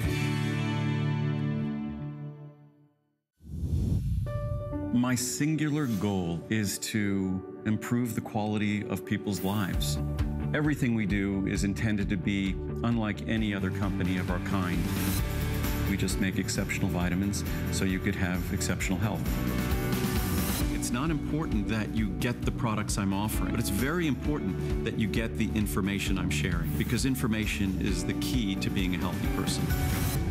My singular goal is to improve the quality of people's lives. Everything we do is intended to be unlike any other company of our kind. We just make exceptional vitamins so you could have exceptional health. It's not important that you get the products I'm offering, but it's very important that you get the information I'm sharing because information is the key to being a healthy person.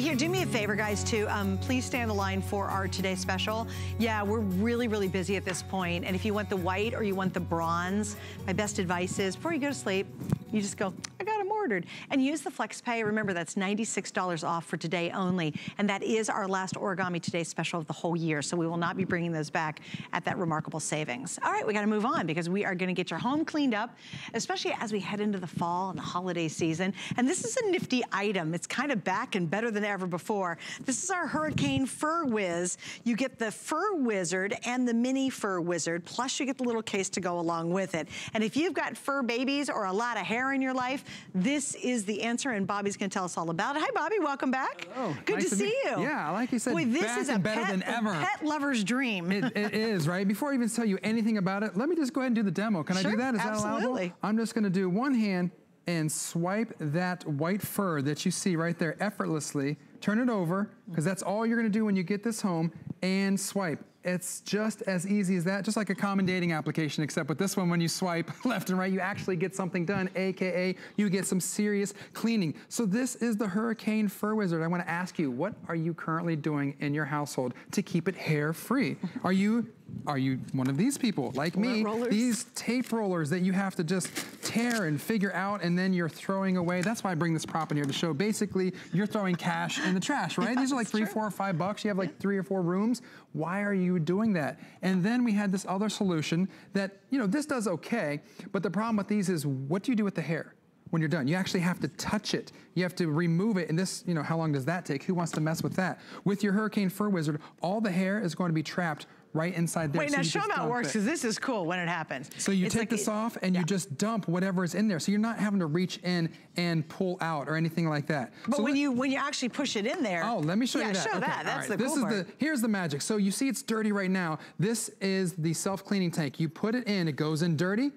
Here, do me a favor, guys, too. Um, please stand the line for our Today Special. Yeah, we're really, really busy at this point, and if you want the white or you want the bronze, my best advice is, before you go to sleep, you just go, I got them ordered. And use the FlexPay. Remember, that's $96 off for today only. And that is our last Origami Today special of the whole year. So we will not be bringing those back at that remarkable savings. All right, we got to move on because we are going to get your home cleaned up, especially as we head into the fall and the holiday season. And this is a nifty item. It's kind of back and better than ever before. This is our Hurricane Fur Whiz. You get the Fur Wizard and the Mini Fur Wizard, plus you get the little case to go along with it. And if you've got fur babies or a lot of hair in your life, this is the answer, and Bobby's gonna tell us all about it. Hi, Bobby, welcome back. Oh, Good nice to, be- see you. Yeah, like you said, Boy, this is a better pet, than ever. pet lover's dream. It, it [laughs] is, right? Before I even tell you anything about it, let me just go ahead and do the demo. Can I Sure, do that? Is that absolutely. allowable? I'm just gonna do one hand and swipe that white fur that you see right there effortlessly. Turn it over, because that's all you're gonna do when you get this home, and swipe. It's just as easy as that, just like a common dating application, except with this one, when you swipe [laughs] left and right, you actually get something done, AKA you get some serious cleaning. So this is the Hurricane Fur Wizard. I wanna ask you, what are you currently doing in your household to keep it hair-free? Are you are you one of these people like me? These tape rollers that you have to just tear and figure out and then you're throwing away. That's why I bring this prop in here to show. Basically, you're throwing cash in the trash, right? These are like three, four, or five bucks. You have like three or four rooms. Why are you doing that? And then we had this other solution that, you know, this does okay, but the problem with these is what do you do with the hair? when you're done. You actually have to touch it. You have to remove it. And this, you know, how long does that take? Who wants to mess with that? With your Hurricane Fur Wizard, all the hair is going to be trapped right inside there. Wait, So now show them how it works, because this is cool when it happens. so you It's take like this it- off and you just dump whatever is in there. So you're not having to reach in and pull out or anything like that. But so when let- you when you actually push it in there. Oh, let me show yeah, you that. show Okay, that. That's right. the this cool is part. the here's the magic. So you see it's dirty right now. This is the self-cleaning tank. You put it in, it goes in dirty,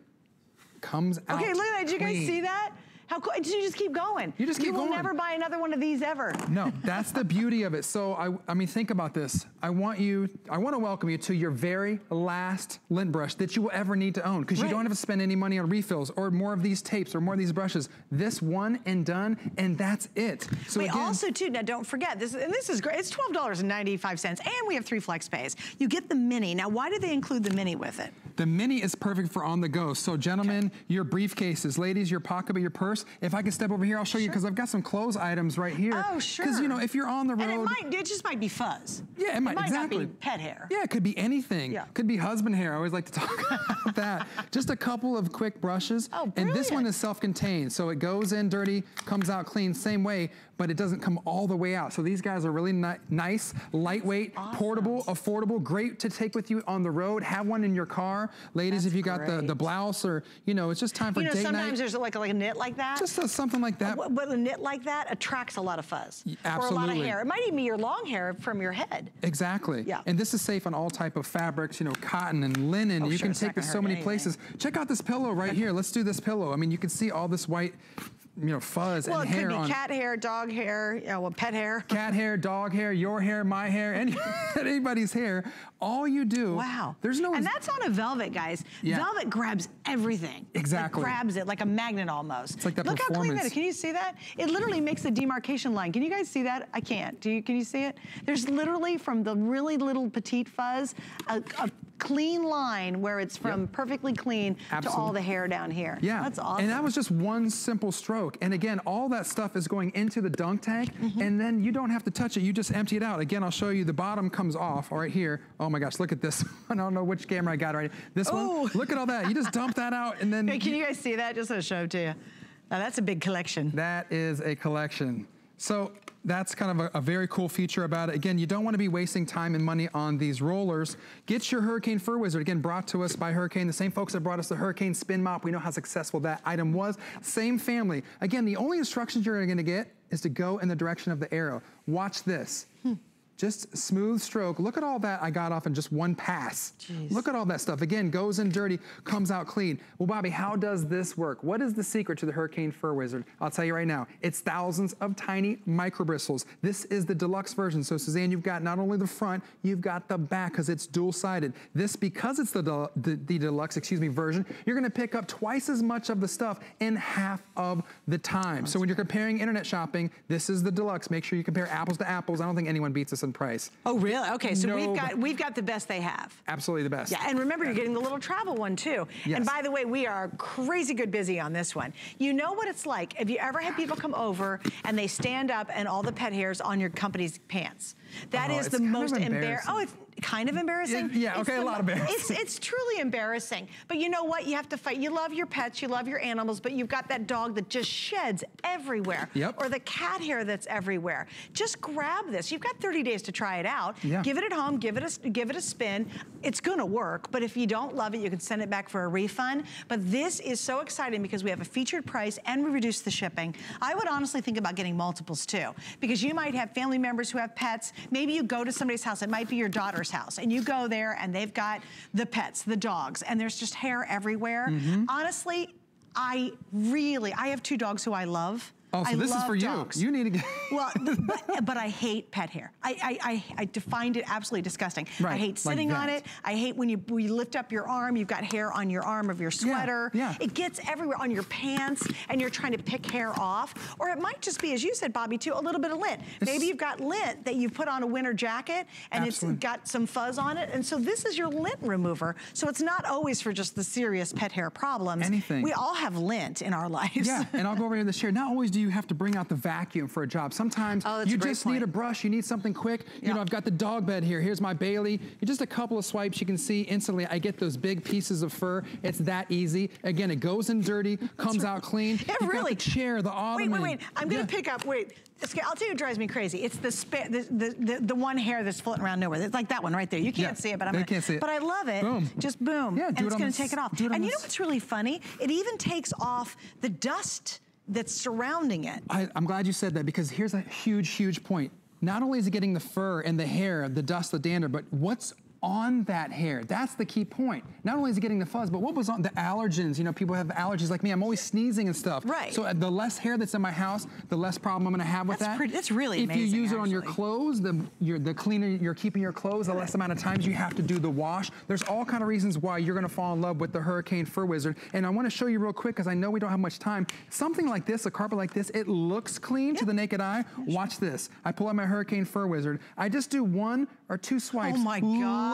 comes out. Okay, look at that. Did you guys see that? How cool. You just keep going. You just keep going. You will never buy another one of these ever. No, that's the beauty of it. So I, I mean, think about this. I want you, I want to welcome you to your very last lint brush that you will ever need to own because you don't have to spend any money on refills or more of these tapes or more of these brushes. This one and done, and that's it. So Wait, again, also too, now don't forget, this and this is great. It's $12.95, and we have three flex pays. You get the mini. Now, why do they include the mini with it? The mini is perfect for on the go. So gentlemen, your briefcases, ladies, your pocket, your purse. If I can step over here, I'll show you because I've got some clothes items right here. Oh, sure. Because you know, if you're on the road, And it might, it just might be fuzz. Yeah, it might, exactly. not be pet hair. Yeah, it could be anything. Yeah. Could be husband hair. I always like to [laughs] talk about that. Just a couple of quick brushes. Oh, and this one is self-contained, so it goes in dirty, comes out clean, same way, but it doesn't come all the way out. So these guys are really ni- nice, lightweight, portable, affordable, great to take with you on the road. Have one in your car. Ladies, if you got the, the blouse or, you know, it's just time for You know, sometimes night. there's like, like a knit like that. Just uh, something like that. But, but a knit like that attracts a lot of fuzz. Or a lot of hair. It might even be your long hair from your head. Exactly. Yeah. And this is safe on all type of fabrics, you know, cotton and linen. Oh, you sure, can take this so many anything. places. Check out this pillow right here. Let's do this pillow. I mean, you can see all this white, you know, fuzz Well, and it could be cat hair, dog hair, yeah, well, pet hair. cat hair, dog hair, your hair, my hair, any, [laughs] anybody's hair. All you do. Wow. There's no. And that's on a velvet, guys. Yeah. Velvet grabs everything. Exactly. It grabs it like a magnet almost. It's like that Look how clean that is. Can you see that? It literally makes the demarcation line. Can you guys see that? I can't. Do you? Can you see it? There's literally from the really little petite fuzz, a, a clean line where it's from perfectly clean to all the hair down here. Yeah. That's awesome. And that was just one simple stroke. And again, all that stuff is going into the dunk tank, Mm-hmm. and then you don't have to touch it. You just empty it out. Again, I'll show you the bottom comes off right here. Oh my gosh, look at this. [laughs] I don't know which camera I got right. This Oh. one. Look at all that. You just dump that out, and then [laughs] Hey, can you guys see that? Just to show it to you. Now that's a big collection. that is a collection. So that's kind of a, a very cool feature about it. Again, you don't want to be wasting time and money on these rollers. Get your Hurricane Fur Wizard, again, brought to us by Hurricane, the same folks that brought us the Hurricane Spin Mop. We know how successful that item was. Same family. Again, the only instructions you're going to get is to go in the direction of the arrow. Watch this. Hmm. Just smooth stroke. Look at all that I got off in just one pass. Look at all that stuff. Again, goes in dirty, comes out clean. Well, Bobby, how does this work? What is the secret to the Hurricane Fur Wizard? I'll tell you right now. It's thousands of tiny micro bristles. This is the deluxe version. So, Suzanne, you've got not only the front, you've got the back because it's dual-sided. This, because it's the, del- the, the deluxe, excuse me, version, you're gonna pick up twice as much of the stuff in half of the time. So when you're comparing internet shopping, this is the deluxe. Make sure you compare apples to apples. I don't think anyone beats in price. Oh, really? Okay, so No, we've got we've got the best they have. Absolutely the best. Yeah, and remember, you're getting the little travel one too. Yes. And by the way, we are crazy good busy on this one. You know what it's like? Have you ever had people come over and they stand up and all the pet hairs on your company's pants? That Oh, is the of most embar- embarrassing. Oh, it's kind of embarrassing. Yeah, yeah, It's okay, a lot mo- embarrassing. It's it's truly embarrassing. But you know what? You have to fight. You love your pets, you love your animals, but you've got that dog that just sheds everywhere. Yep. Or the cat hair that's everywhere. Just grab this. You've got 30 days days to try it out. Yeah. Give it at home, give it a, give it a spin. It's gonna work, but if you don't love it, you can send it back for a refund. But this is so exciting because we have a featured price and we reduce the shipping. I would honestly think about getting multiples too, because you might have family members who have pets. Maybe you go to somebody's house, it might be your daughter's house, and you go there and they've got the pets, the dogs, and there's just hair everywhere. Mm-hmm. Honestly, I really, I have two dogs who I love. Oh, so I this is for you. dogs. You need to get. [laughs] Well, but, but I hate pet hair. I, I, I, I find it absolutely disgusting. I Right, hate like sitting on it. I hate when you, when you lift up your arm, you've got hair on your arm of your sweater. yeah. yeah. It gets everywhere on your pants and you're trying to pick hair off. Or it might just be, as you said, Bobby, too, a little bit of lint. Maybe you've got lint that you've put on a winter jacket and Absolutely. it's got some fuzz on it. And so this is your lint remover. So it's not always for just the serious pet hair problems. Anything. We all have lint in our [laughs] lives. Yeah, and I'll go over here to the chair. Not always do you have to bring out the vacuum for a job. Sometimes Oh, you just need a brush, you need something quick. You know, I've got the dog bed here. Here's my Bailey. Just a couple of swipes, you can see instantly I get those big pieces of fur. It's that easy. Again, it goes in dirty, [laughs] comes out clean. [laughs] It You've really. the chair, the ottoman. wait, wait. wait. I'm gonna Yeah. pick up. Wait. I'll tell you what drives me crazy. It's the, spa- the, the the one hair that's floating around nowhere. It's like that one right there. You can't Yeah, see it, but I'm they gonna, can't see it. But I love it. Boom. Just boom. Yeah, and it it's gonna this- take it off. it and you know what's really funny? It even takes off the dust that's surrounding it. I, I'm glad you said that because here's a huge, huge point. Not only is it getting the fur and the hair, the dust, the dander, but what's on that hair? That's the key point. Not only is it getting the fuzz, but what was on the allergens? You know, people have allergies like me. I'm always sneezing and stuff. Right. So uh, the less hair that's in my house, the less problem I'm gonna have with That's that. pretty- that's really If you use it on your clothes, the you're, the cleaner you're keeping your clothes, the less amount of times you have to do the wash. There's all kind of reasons why you're gonna fall in love with the Hurricane Fur Wizard. And I wanna show you real quick, because I know we don't have much time. Something like this, a carpet like this, it looks clean to the naked eye. Watch this. I pull out my Hurricane Fur Wizard. I just do one or two swipes. Oh my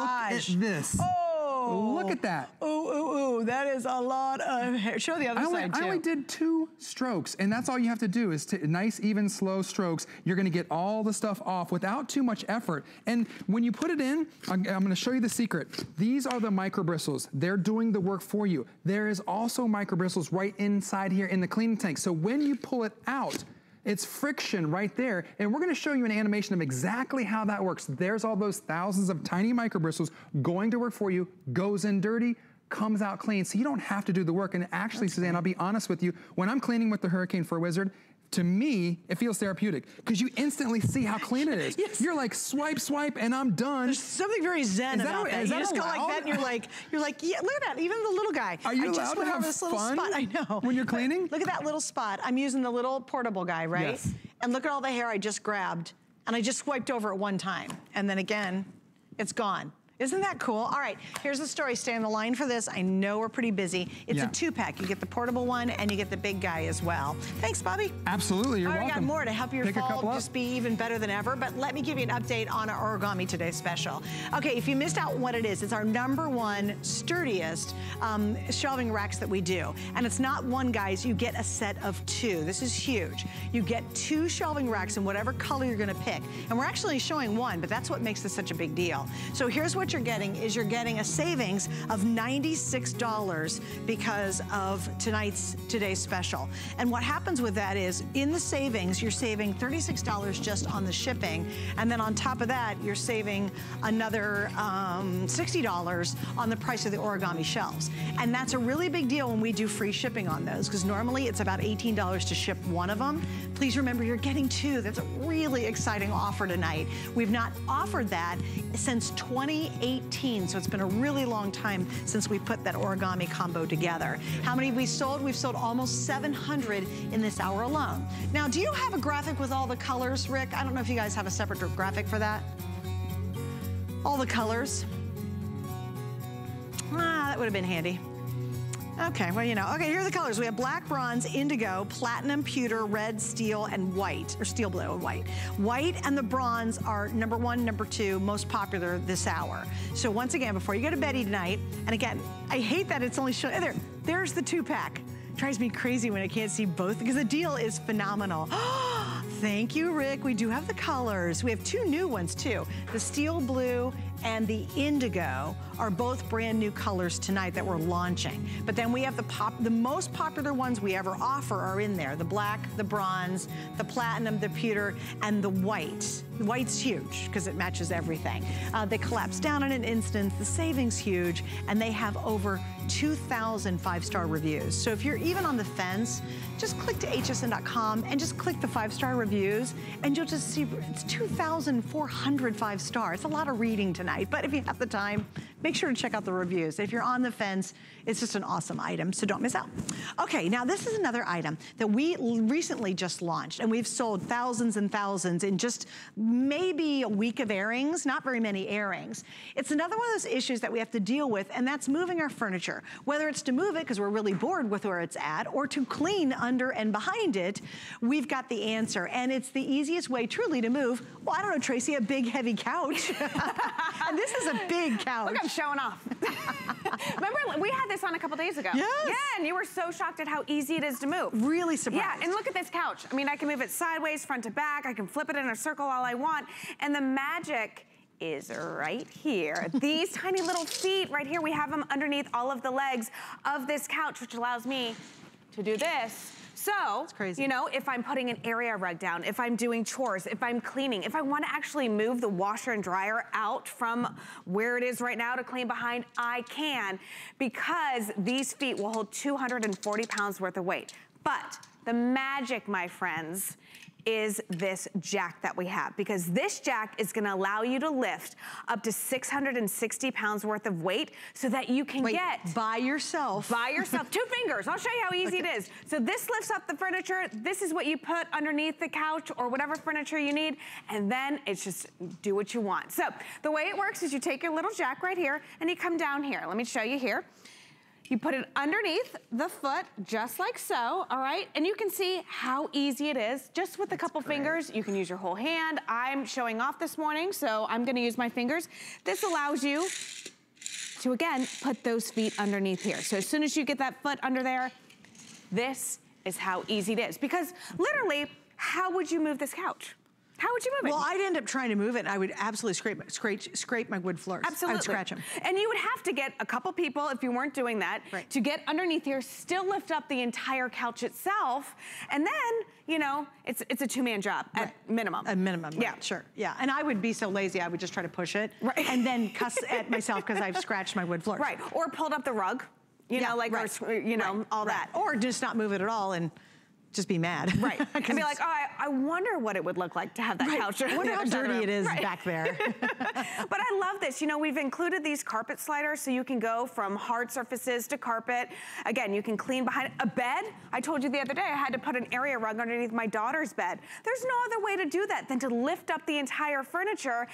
gosh. Look at this. Oh. Look at that. Ooh, ooh, ooh. That is a lot of hair. Show the other I only, side I only did two strokes, and that's all you have to do is to nice, even, slow strokes. You're gonna get all the stuff off without too much effort. And when you put it in, I'm, I'm gonna show you the secret. These are the micro bristles. They're doing the work for you. There is also micro bristles right inside here in the cleaning tank. So when you pull it out, it's friction right there. And we're gonna show you an animation of exactly how that works. There's all those thousands of tiny micro bristles going to work for you, goes in dirty, comes out clean. So you don't have to do the work. And actually, Suzanne, I'll be honest with you, when I'm cleaning with the Hurricane Fur Wizard, to me, it feels therapeutic because you instantly see how clean it is. [laughs] Yes. You're like swipe, swipe, and I'm done. There's something very zen that about a- that. is You that just go like that, and you're like, you're like, yeah. Look at that. Even the little guy. Are you I just allowed to went over have this little fun spot. [laughs] I know. when you're But cleaning? Look at that little spot. I'm using the little portable guy, right? Yes. And look at all the hair I just grabbed, and I just swiped over it one time, and then again, it's gone. Isn't that cool? All right, here's the story. Stay on the line for this. I know we're pretty busy. It's Yeah. a two-pack. You get the portable one, and you get the big guy as well. Thanks, Bobby. Absolutely, you're All right, welcome. I got more to help your Pick fall just be even better than ever. But let me give you an update on our Origami Today special. Okay, if you missed out what it is, it's our number one sturdiest um, shelving racks that we do. And it's not one, guys, you get a set of two. This is huge. You get two shelving racks in whatever color you're gonna pick. And we're actually showing one, but that's what makes this such a big deal. So here's what you're getting, is you're getting a savings of $96 because of tonight's today's special. And what happens with that is in the savings, you're saving $36 just on the shipping. And then on top of that, you're saving another um, $60 on the price of the origami shelves. And that's a really big deal when we do free shipping on those because normally it's about $18 to ship one of them. Please remember you're getting two. That's a really exciting offer tonight. We've not offered that since 2018, so it's been a really long time since we put that origami combo together. How many have we sold? We've sold almost 700 in this hour alone. Now, do you have a graphic with all the colors, Rick? I don't know if you guys have a separate graphic for that. All the colors. Ah, that would have been handy. Okay, well, you know. Okay, here are the colors. We have black, bronze, indigo, platinum, pewter, red, steel, and white, or steel blue and white. White and the bronze are number one, number two, most popular this hour. So once again, before you go to Betty tonight, and again, I hate that it's only showing, there, there's the two pack. Drives me crazy when I can't see both because the deal is phenomenal. [gasps] Oh, Thank you, Rick. We do have the colors. We have two new ones too. The steel blue and the indigo are both brand new colors tonight that we're launching. But then we have the pop, the most popular ones we ever offer are in there. The black, the bronze, the platinum, the pewter, and the white. White's huge because it matches everything. Uh, they collapse down in an instant. The saving's huge, and they have over 2,000 five-star reviews. So if you're even on the fence, just click to hsn.com and just click the five-star reviews, and you'll just see it's 2,400 five stars. It's a lot of reading tonight, but if you have the time, make sure to check out the reviews. If you're on the fence, it's just an awesome item, so don't miss out. Okay, now this is another item that we recently just launched, and we've sold thousands and thousands in just maybe a week of airings, not very many airings. It's another one of those issues that we have to deal with, and that's moving our furniture. Whether it's to move it because we're really bored with where it's at, or to clean under and behind it, we've got the answer. And it's the easiest way truly to move, well, I don't know, Tracy, a big heavy couch. [laughs] and this is a big couch. Look, I'm showing off. [laughs] Remember, we had this on a couple days ago. Yes. Yeah, and you were so shocked at how easy it is to move. Really surprised. Yeah, and look at this couch. I mean, I can move it sideways, front to back. I can flip it in a circle all I want. And the magic is right here. [laughs] These tiny little feet right here, we have them underneath all of the legs of this couch, which allows me to do this so, you know, if I'm putting an area rug down, if I'm doing chores, if I'm cleaning, if I want to actually move the washer and dryer out from where it is right now to clean behind, I can because these feet will hold 240 pounds worth of weight. But the magic, my friends, is this jack that we have because this jack is gonna allow you to lift up to 660 pounds worth of weight so that you can Wait, get- by yourself. By yourself, two [laughs] fingers. I'll show you how easy okay. it is. So this lifts up the furniture. This is what you put underneath the couch or whatever furniture you need. And then it's just do what you want. So the way it works is you take your little jack right here and you come down here. Let me show you here. You put it underneath the foot, just like so, all right? And you can see how easy it is, just with a couple great. fingers. You can use your whole hand. I'm showing off this morning, so I'm gonna use my fingers. This allows you to, again, put those feet underneath here. So as soon as you get that foot under there, this is how easy it is. Because literally, how would you move this couch? How would you move it? Well, I'd end up trying to move it and I would absolutely scrape, scrape, scrape my wood floors. Absolutely. I'd scratch them. And you would have to get a couple people, if you weren't doing that, right. to get underneath here, still lift up the entire couch itself. And then, you know, it's it's a two-man job right. at minimum. At minimum, right. yeah. Sure, yeah. And I would be so lazy, I would just try to push it. Right. And then [laughs] cuss at myself because I've scratched my wood floors. Right, or pulled up the rug. You yeah, know, like, or, you know, all that. Or just not move it at all and just be mad. [laughs] Right. and be like, oh, I, I, wonder what it would look like to have that right. couch. I wonder how dirty it is right. back there. [laughs] but I love this. You know, we've included these carpet sliders so you can go from hard surfaces to carpet. Again, you can clean behind a bed. I told you the other day I had to put an area rug underneath my daughter's bed. There's no other way to do that than to lift up the entire furniture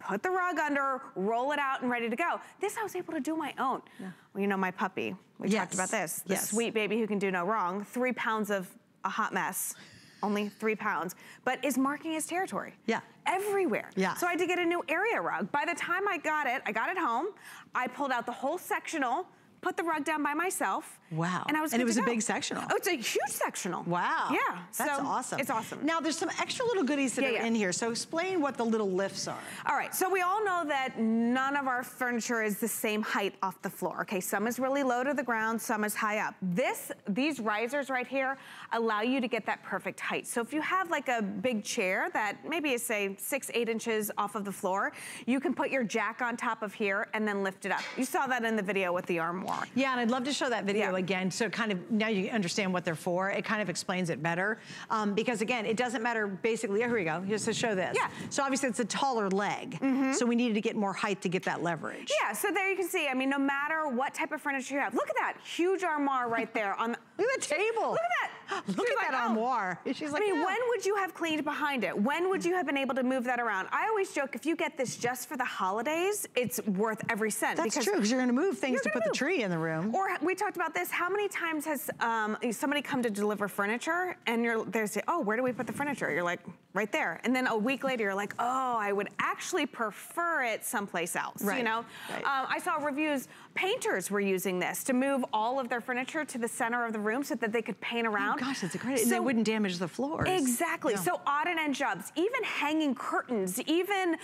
put the rug under, roll it out, and ready to go. This I was able to do my own. Yeah. Well, you know, my puppy, we yes. talked about this. The yes. sweet baby who can do no wrong, three pounds of a hot mess, only three pounds, but is marking his territory. Yeah. Everywhere. Yeah. So I had to get a new area rug. By the time I got it, I got it home, I pulled out the whole sectional, put the rug down by myself. Wow. And I was And it was a big sectional. Oh, it's a huge sectional. Wow. Yeah. That's so awesome. It's awesome. Now there's some extra little goodies that yeah, are yeah. in here. So explain what the little lifts are. All right. So we all know that none of our furniture is the same height off the floor. Okay. Some is really low to the ground, some is high up. This, these risers right here allow you to get that perfect height. So if you have like a big chair that maybe is say six, eight inches off of the floor, you can put your jack on top of here and then lift it up. You saw that in the video with the armoire. Yeah, and I'd love to show that video yeah. Again. So kind of now you understand what they're for. It kind of explains it better. Um, because again, it doesn't matter basically, here we go, just to show this. Yeah. So obviously it's a taller leg. Mm -hmm. So we needed to get more height to get that leverage. Yeah, so there you can see, I mean, no matter what type of furniture you have, look at that huge armoire right there on the, [laughs] Look at the table. Look at that. Look She's at like, that oh. armoire. She's like, I mean, yeah. when would you have cleaned behind it? When would you have been able to move that around? I always joke, if you get this just for the holidays, it's worth every cent. That's because true, because you're gonna move things to put move. the tree in the room. Or we talked about this, how many times has um, somebody come to deliver furniture and you're there's oh where do we put the furniture? You're like right there. And then a week later, you're like, oh, I would actually prefer it someplace else, right. you know? Right. Um, I saw reviews, painters were using this to move all of their furniture to the center of the room so that they could paint oh, around. Oh gosh, that's a great, so, and they wouldn't damage the floors. Exactly, so odd and end jobs, even hanging curtains, even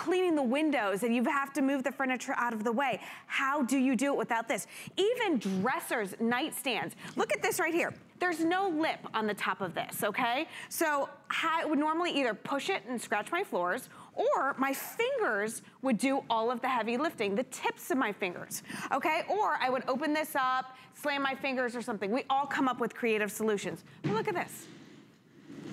cleaning the windows and you have to move the furniture out of the way. How do you do it without this? Even dressers, nightstands. Look at this right here. There's no lip on the top of this, okay? So I would normally either push it and scratch my floors or my fingers would do all of the heavy lifting, the tips of my fingers, okay? Or I would open this up, slam my fingers or something. We all come up with creative solutions. But look at this.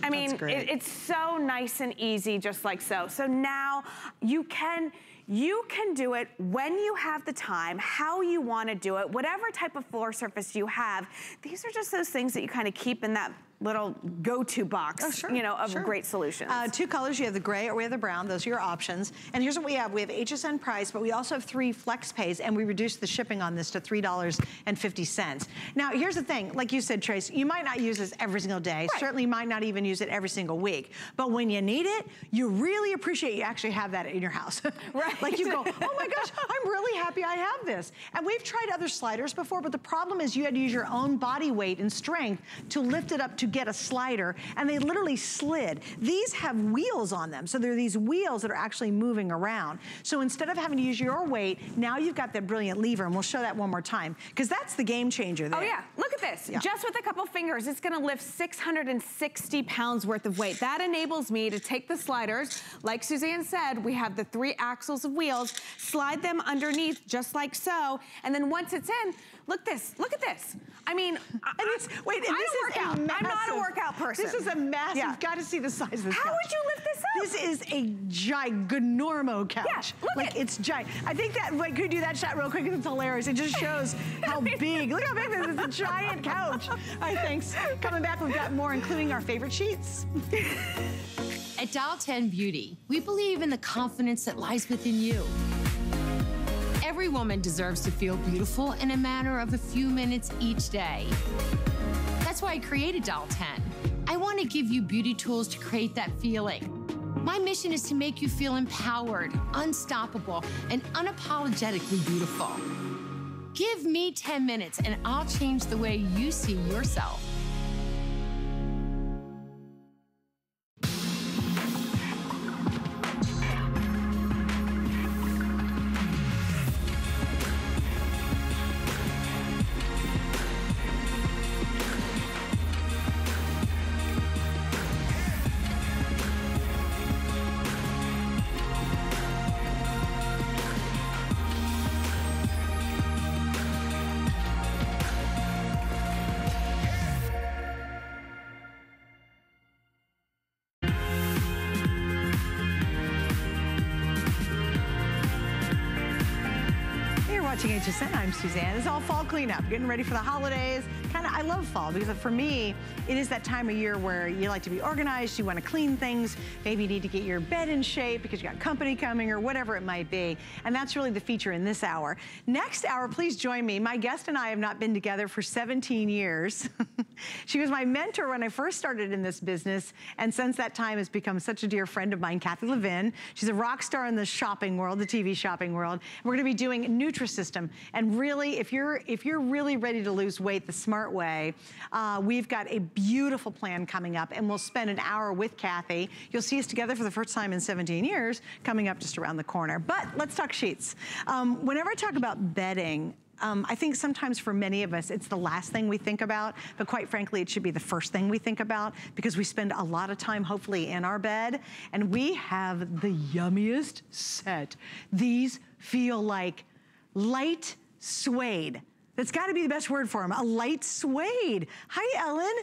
I mean, it, it's so nice and easy, just like so. So now you can, you can do it when you have the time, how you wanna do it, whatever type of floor surface you have. These are just those things that you kind of keep in that little go-to box, oh, sure, you know, of sure. great solutions. Uh, two colors, you have the gray or we have the brown. Those are your options. And here's what we have. We have HSN price, but we also have three flex pays, and we reduced the shipping on this to $3.50. Now, here's the thing. Like you said, Trace, you might not use this every single day. Right. Certainly might not even use it every single week. But when you need it, you really appreciate you actually have that in your house. [laughs] right. like you go, oh my gosh, I'm really happy I have this. And we've tried other sliders before, but the problem is you had to use your own body weight and strength to lift it up to get a slider, and they literally slid. These have wheels on them, so there are these wheels that are actually moving around. So instead of having to use your weight, now you've got that brilliant lever, and we'll show that one more time, because that's the game changer oh, there. Oh yeah, look at this. Yeah. Just with a couple fingers, it's gonna lift 660 pounds worth of weight. That enables me to take the sliders, like Suzanne said, we have the three axles of wheels, slide them underneath just like so, and then once it's in, look this, look at this. I mean, and it's, wait, and this is a massive, I'm not a workout person. This is a massive, yeah. got to see the size of this How couch. would you lift this up? This is a giganormo couch. Yeah, look like it. it's giant. I think that, like, could you do that shot real quick? It's hilarious. It just shows how [laughs] big, look how big this is. It's a giant couch. [laughs] All right, thanks. Coming back, we've got more, including our favorite sheets. At Doll 10 Beauty, we believe in the confidence that lies within you. Every woman deserves to feel beautiful in a matter of a few minutes each day. That's why I created Doll 10. I want to give you beauty tools to create that feeling. My mission is to make you feel empowered, unstoppable, and unapologetically beautiful. Give me 10 minutes and I'll change the way you see yourself. Watching HSN. I'm Suzanne. It's all fall cleanup, getting ready for the holidays. I love fall because for me, it is that time of year where you like to be organized, you want to clean things, maybe you need to get your bed in shape because you got company coming or whatever it might be. And that's really the feature in this hour. Next hour, please join me. My guest and I have not been together for 17 years. [laughs] she was my mentor when I first started in this business, and since that time has become such a dear friend of mine, Kathy Levine. She's a rock star in the shopping world, the TV shopping world. We're gonna be doing Nutrisystem. And really, if you're, if you're really ready to lose weight the smart way, uh, we've got a beautiful plan coming up and we'll spend an hour with Kathy. You'll see us together for the first time in 17 years coming up just around the corner. But let's talk sheets. Um, whenever I talk about bedding, um, I think sometimes for many of us, it's the last thing we think about, but quite frankly, it should be the first thing we think about because we spend a lot of time, hopefully, in our bed, and we have the yummiest set. These feel like light suede. That's got to be the best word for him. A light suede. Hi, Ellen.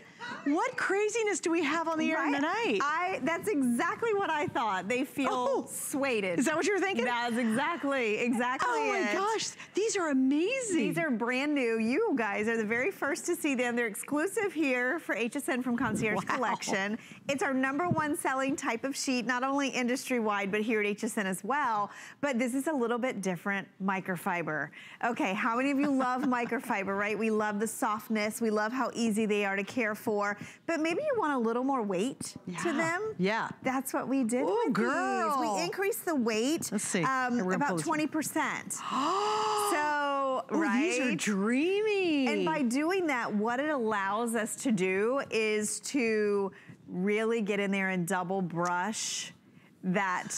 What craziness do we have on the air right? tonight? I that's exactly what I thought. They feel oh, sueded. Is that what you were thinking? That's exactly, exactly Oh my it. gosh, these are amazing. These are brand new. You guys are the very first to see them. They're exclusive here for HSN from Concierge wow. Collection. It's our number one selling type of sheet, not only industry-wide, but here at HSN as well. But this is a little bit different microfiber. Okay, how many of you love microfiber? [laughs] microfiber, right? We love the softness. We love how easy they are to care for. But maybe you want a little more weight Yeah. to them. Yeah. That's what we did Ooh, with girl. these. We increased the weight Let's see. um, Here, we're gonna pull about 20%. [gasps] so, Ooh, right? These are dreamy. And by doing that, what it allows us to do is to really get in there and double brush that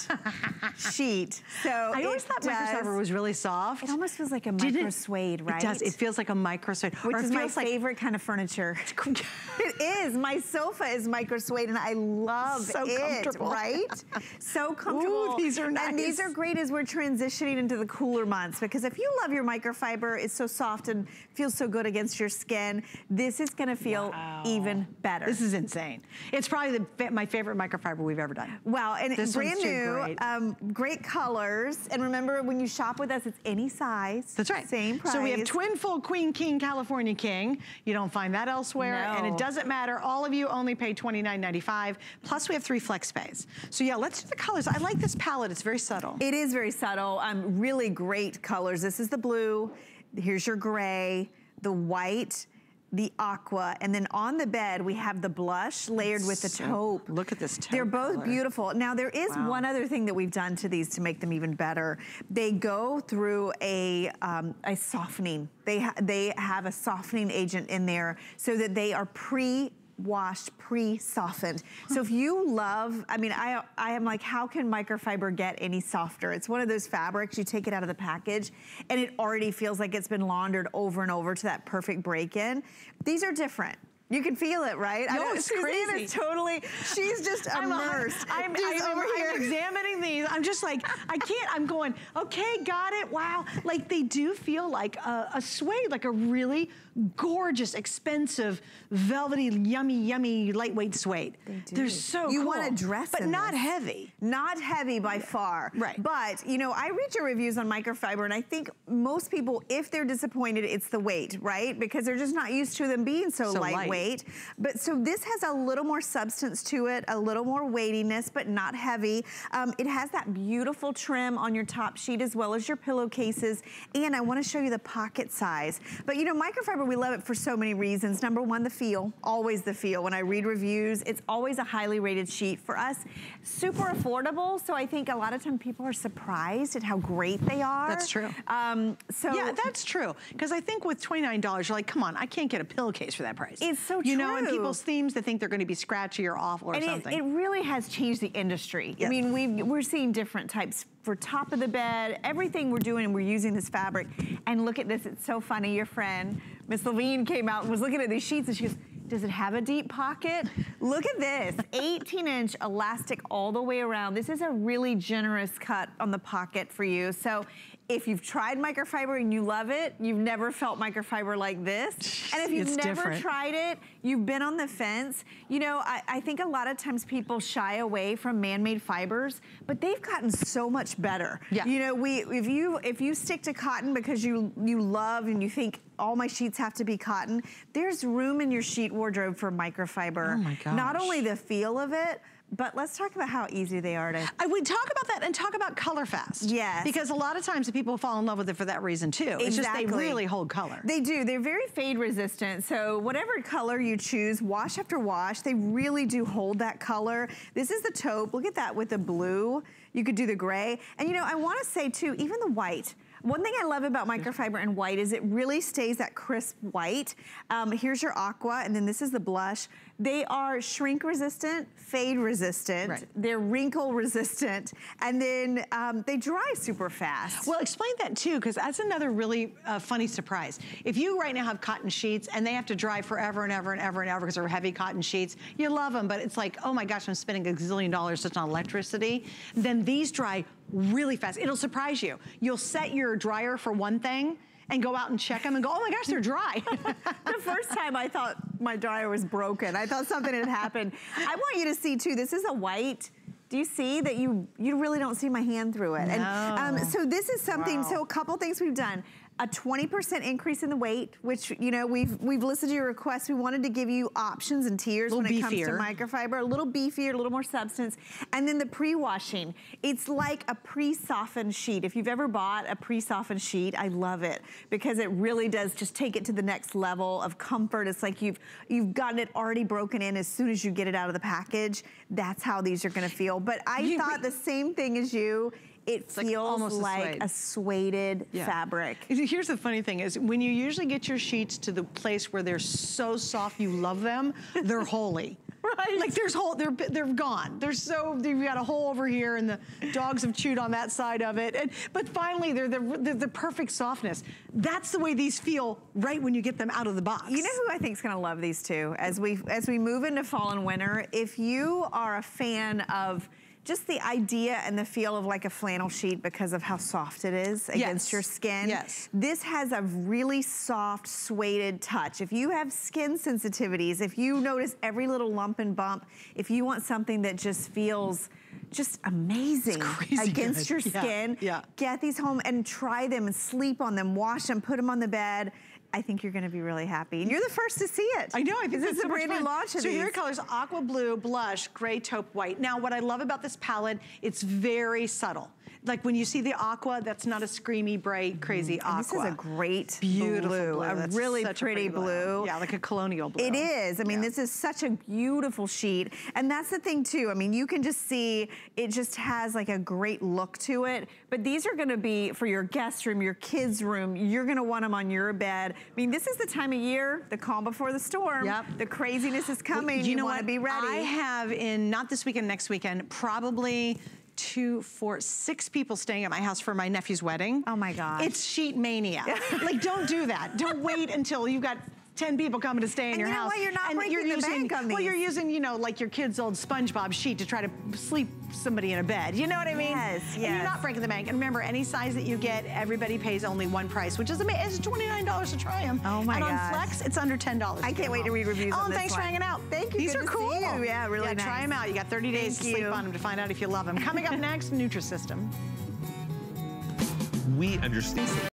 sheet. So I always thought does- microfiber was really soft. It almost feels like a micro suede, right? It does. It feels like a micro suede. which is my like- favorite kind of furniture. [laughs] it is. My sofa is micro suede, and I love So it. comfortable. Right? [laughs] So comfortable. Ooh, these are nice. And these are great as we're transitioning into the cooler months because if you love your microfiber, it's so soft and feels so good against your skin. This is going to feel even better. This is insane. It's probably the, my favorite microfiber we've ever done. Wow, and This brand one's new, great. Um, great colors. And remember, when you shop with us, it's any size. That's right. Same price. So we have twin full queen king California king. You don't find that elsewhere, and it doesn't matter. All of you only pay $29.95. Plus, we have three flex pays. So yeah, let's do the colors. I like this palette. It's very subtle. It is very subtle. Um, really great colors. This is the blue. Here's your gray, the white, the aqua, and then on the bed we have the blush layered with the So- taupe. Look at this taupe They're both color. beautiful. Now there is Wow. one other thing that we've done to these to make them even better. They go through a um, a softening. They ha- they have a softening agent in there so that they are pre washed, pre-softened. So if you love, I mean, I I am like, how can microfiber get any softer? It's one of those fabrics, you take it out of the package and it already feels like it's been laundered over and over to that perfect break-in. These are different. You can feel it, right? No, it's Suzanne crazy. is totally, she's just I'm, immersed. I'm, She's I'm, over I'm here. examining these. I'm just like, I can't. I'm going, okay, got it. Wow. Like they do feel like a, a suede, like a really gorgeous, expensive, velvety, yummy, yummy, lightweight suede. They do. They're so You cool. want to dress But not this. heavy. Not heavy by far. Right. But, you know, I read your reviews on microfiber, and I think most people, if they're disappointed, it's the weight, right? Because they're just not used to them being so, So light. lightweight. But so this has a little more substance to it, a little more weightiness, but not heavy. Um, it has that beautiful trim on your top sheet as well as your pillowcases. And I want to show you the pocket size. But, you know, microfiber, we love it for so many reasons. Number one, the feel, always the feel. When I read reviews, it's always a highly rated sheet. For us, super affordable. So I think a lot of times people are surprised at how great they are. That's true. Um, so yeah, that's true. Because I think with $29, you're like, come on, I can't get a pillowcase for that price. It's so true. You know, and people's themes, they think they're going to be scratchy or awful or and something. it really has changed the industry. I mean, we we're seeing different types for top of the bed, everything we're doing, we're using this fabric. And look at this, it's so funny. Your friend, Miss Levine, came out and was looking at these sheets and she goes, does it have a deep pocket? Look at this, [laughs] 18 inch elastic all the way around. This is a really generous cut on the pocket for you. So if you've tried microfiber and you love it, you've never felt microfiber like this. And if you've It's never different. tried it, you've been on the fence. You know, I, I think a lot of times people shy away from man-made fibers, but they've gotten so much better. Yeah. You know, we if you if you stick to cotton because you you love and you think all my sheets have to be cotton, there's room in your sheet wardrobe for microfiber. Oh my Not only the feel of it, but let's talk about how easy they are to I would talk about that and talk about color fast. Yes. Because a lot of times the people fall in love with it for that reason too. Exactly. It's just they really hold color. They do. They're very fade resistant. So whatever color you choose, wash after wash, they really do hold that color. This is the taupe. Look at that with the blue. You could do the gray. And you know, I want to say too, even the white. One thing I love about microfiber and white is it really stays that crisp white. Um, here's your aqua, and then this is the blush. They are shrink resistant, fade resistant, Right. they're wrinkle resistant, and then um, they dry super fast. Well, explain that too, because that's another really uh, funny surprise. If you right now have cotton sheets and they have to dry forever and ever and ever and ever because they're heavy cotton sheets, you love them, but it's like, oh my gosh, I'm spending a gazillion dollars just on electricity. Then these dry really fast. It'll surprise you. You'll set your dryer for one thing and go out and check them and go, oh my gosh, they're dry. [laughs] the first time I thought my dryer was broken. I thought something had happened. I want you to see too, this is a white. Do you see that you you really don't see my hand through it? And um, so this is something, Wow. so a couple things we've done. A 20% increase in the weight, which, you know, we've we've listened to your requests. We wanted to give you options and tiers when it comes to microfiber, a little beefier, a little more substance. And then the pre-washing. It's like a pre-softened sheet. If you've ever bought a pre-softened sheet, I love it because it really does just take it to the next level of comfort. It's like you've you've gotten it already broken in as soon as you get it out of the package. That's how these are gonna feel. But I you, thought the same thing as you it it's feels like, like a, suede yeah. fabric. Here's the funny thing is when you usually get your sheets to the place where they're so soft you love them, they're [laughs] holy. Right. Like there's hole, they're they're gone. They're so you've got a hole over here, and the dogs have chewed on that side of it. And but finally, they're the they're the perfect softness. That's the way these feel right when you get them out of the box. You know who I think is going to love these too as we as we move into fall and winter. If you are a fan of just the idea and the feel of like a flannel sheet because of how soft it is against yes. your skin. Yes. This has a really soft, suede touch. If you have skin sensitivities, if you notice every little lump and bump, if you want something that just feels just amazing against good. your skin, yeah, yeah. get these home and try them and sleep on them, wash them, put them on the bed. I think you're gonna be really happy. And you're the mm. first to see it. I know, I think this is a brand new launch So here are colors, aqua blue, blush, gray taupe white. Now what I love about this palette, it's very subtle like when you see the aqua, that's not a screamy, bright, mm-hmm. crazy aqua. This is a great beautiful blue, blue. a really pretty, pretty blue. blue. Yeah, like a colonial blue. It is. I mean, yeah. this is such a beautiful sheet. And that's the thing too. I mean, you can just see it just has like a great look to it. But these are gonna be for your guest room, your kids' room. You're gonna want them on your bed. I mean, this is the time of year, the calm before the storm. Yep. The craziness is coming. Well, you, you know wanna what? be ready. I have in, not this weekend, next weekend, probably two, four, six people staying at my house for my nephew's wedding. Oh my God. It's sheet mania. [laughs] like, don't do that. Don't wait until you've got 10 people coming to stay in and your you know house. What? You're not and breaking you're the using, bank on Well, you're using, you know, like your kid's old SpongeBob sheet to try to sleep somebody in a bed. You know what I mean? Yes, and you're not breaking the bank. And remember, any size that you get, everybody pays only one price, which is amazing. It's $29 to try them. Oh my god. And gosh. on Flex, it's under $10. I can't wait to read reviews oh, on this thanks one. for hanging out. Thank you. These Good are cool. see you. Yeah, really yeah, nice. try them out. You got 30 days Thank to sleep you. on them to find out if you love them. Coming up [laughs] next, Nutrisystem. We understand.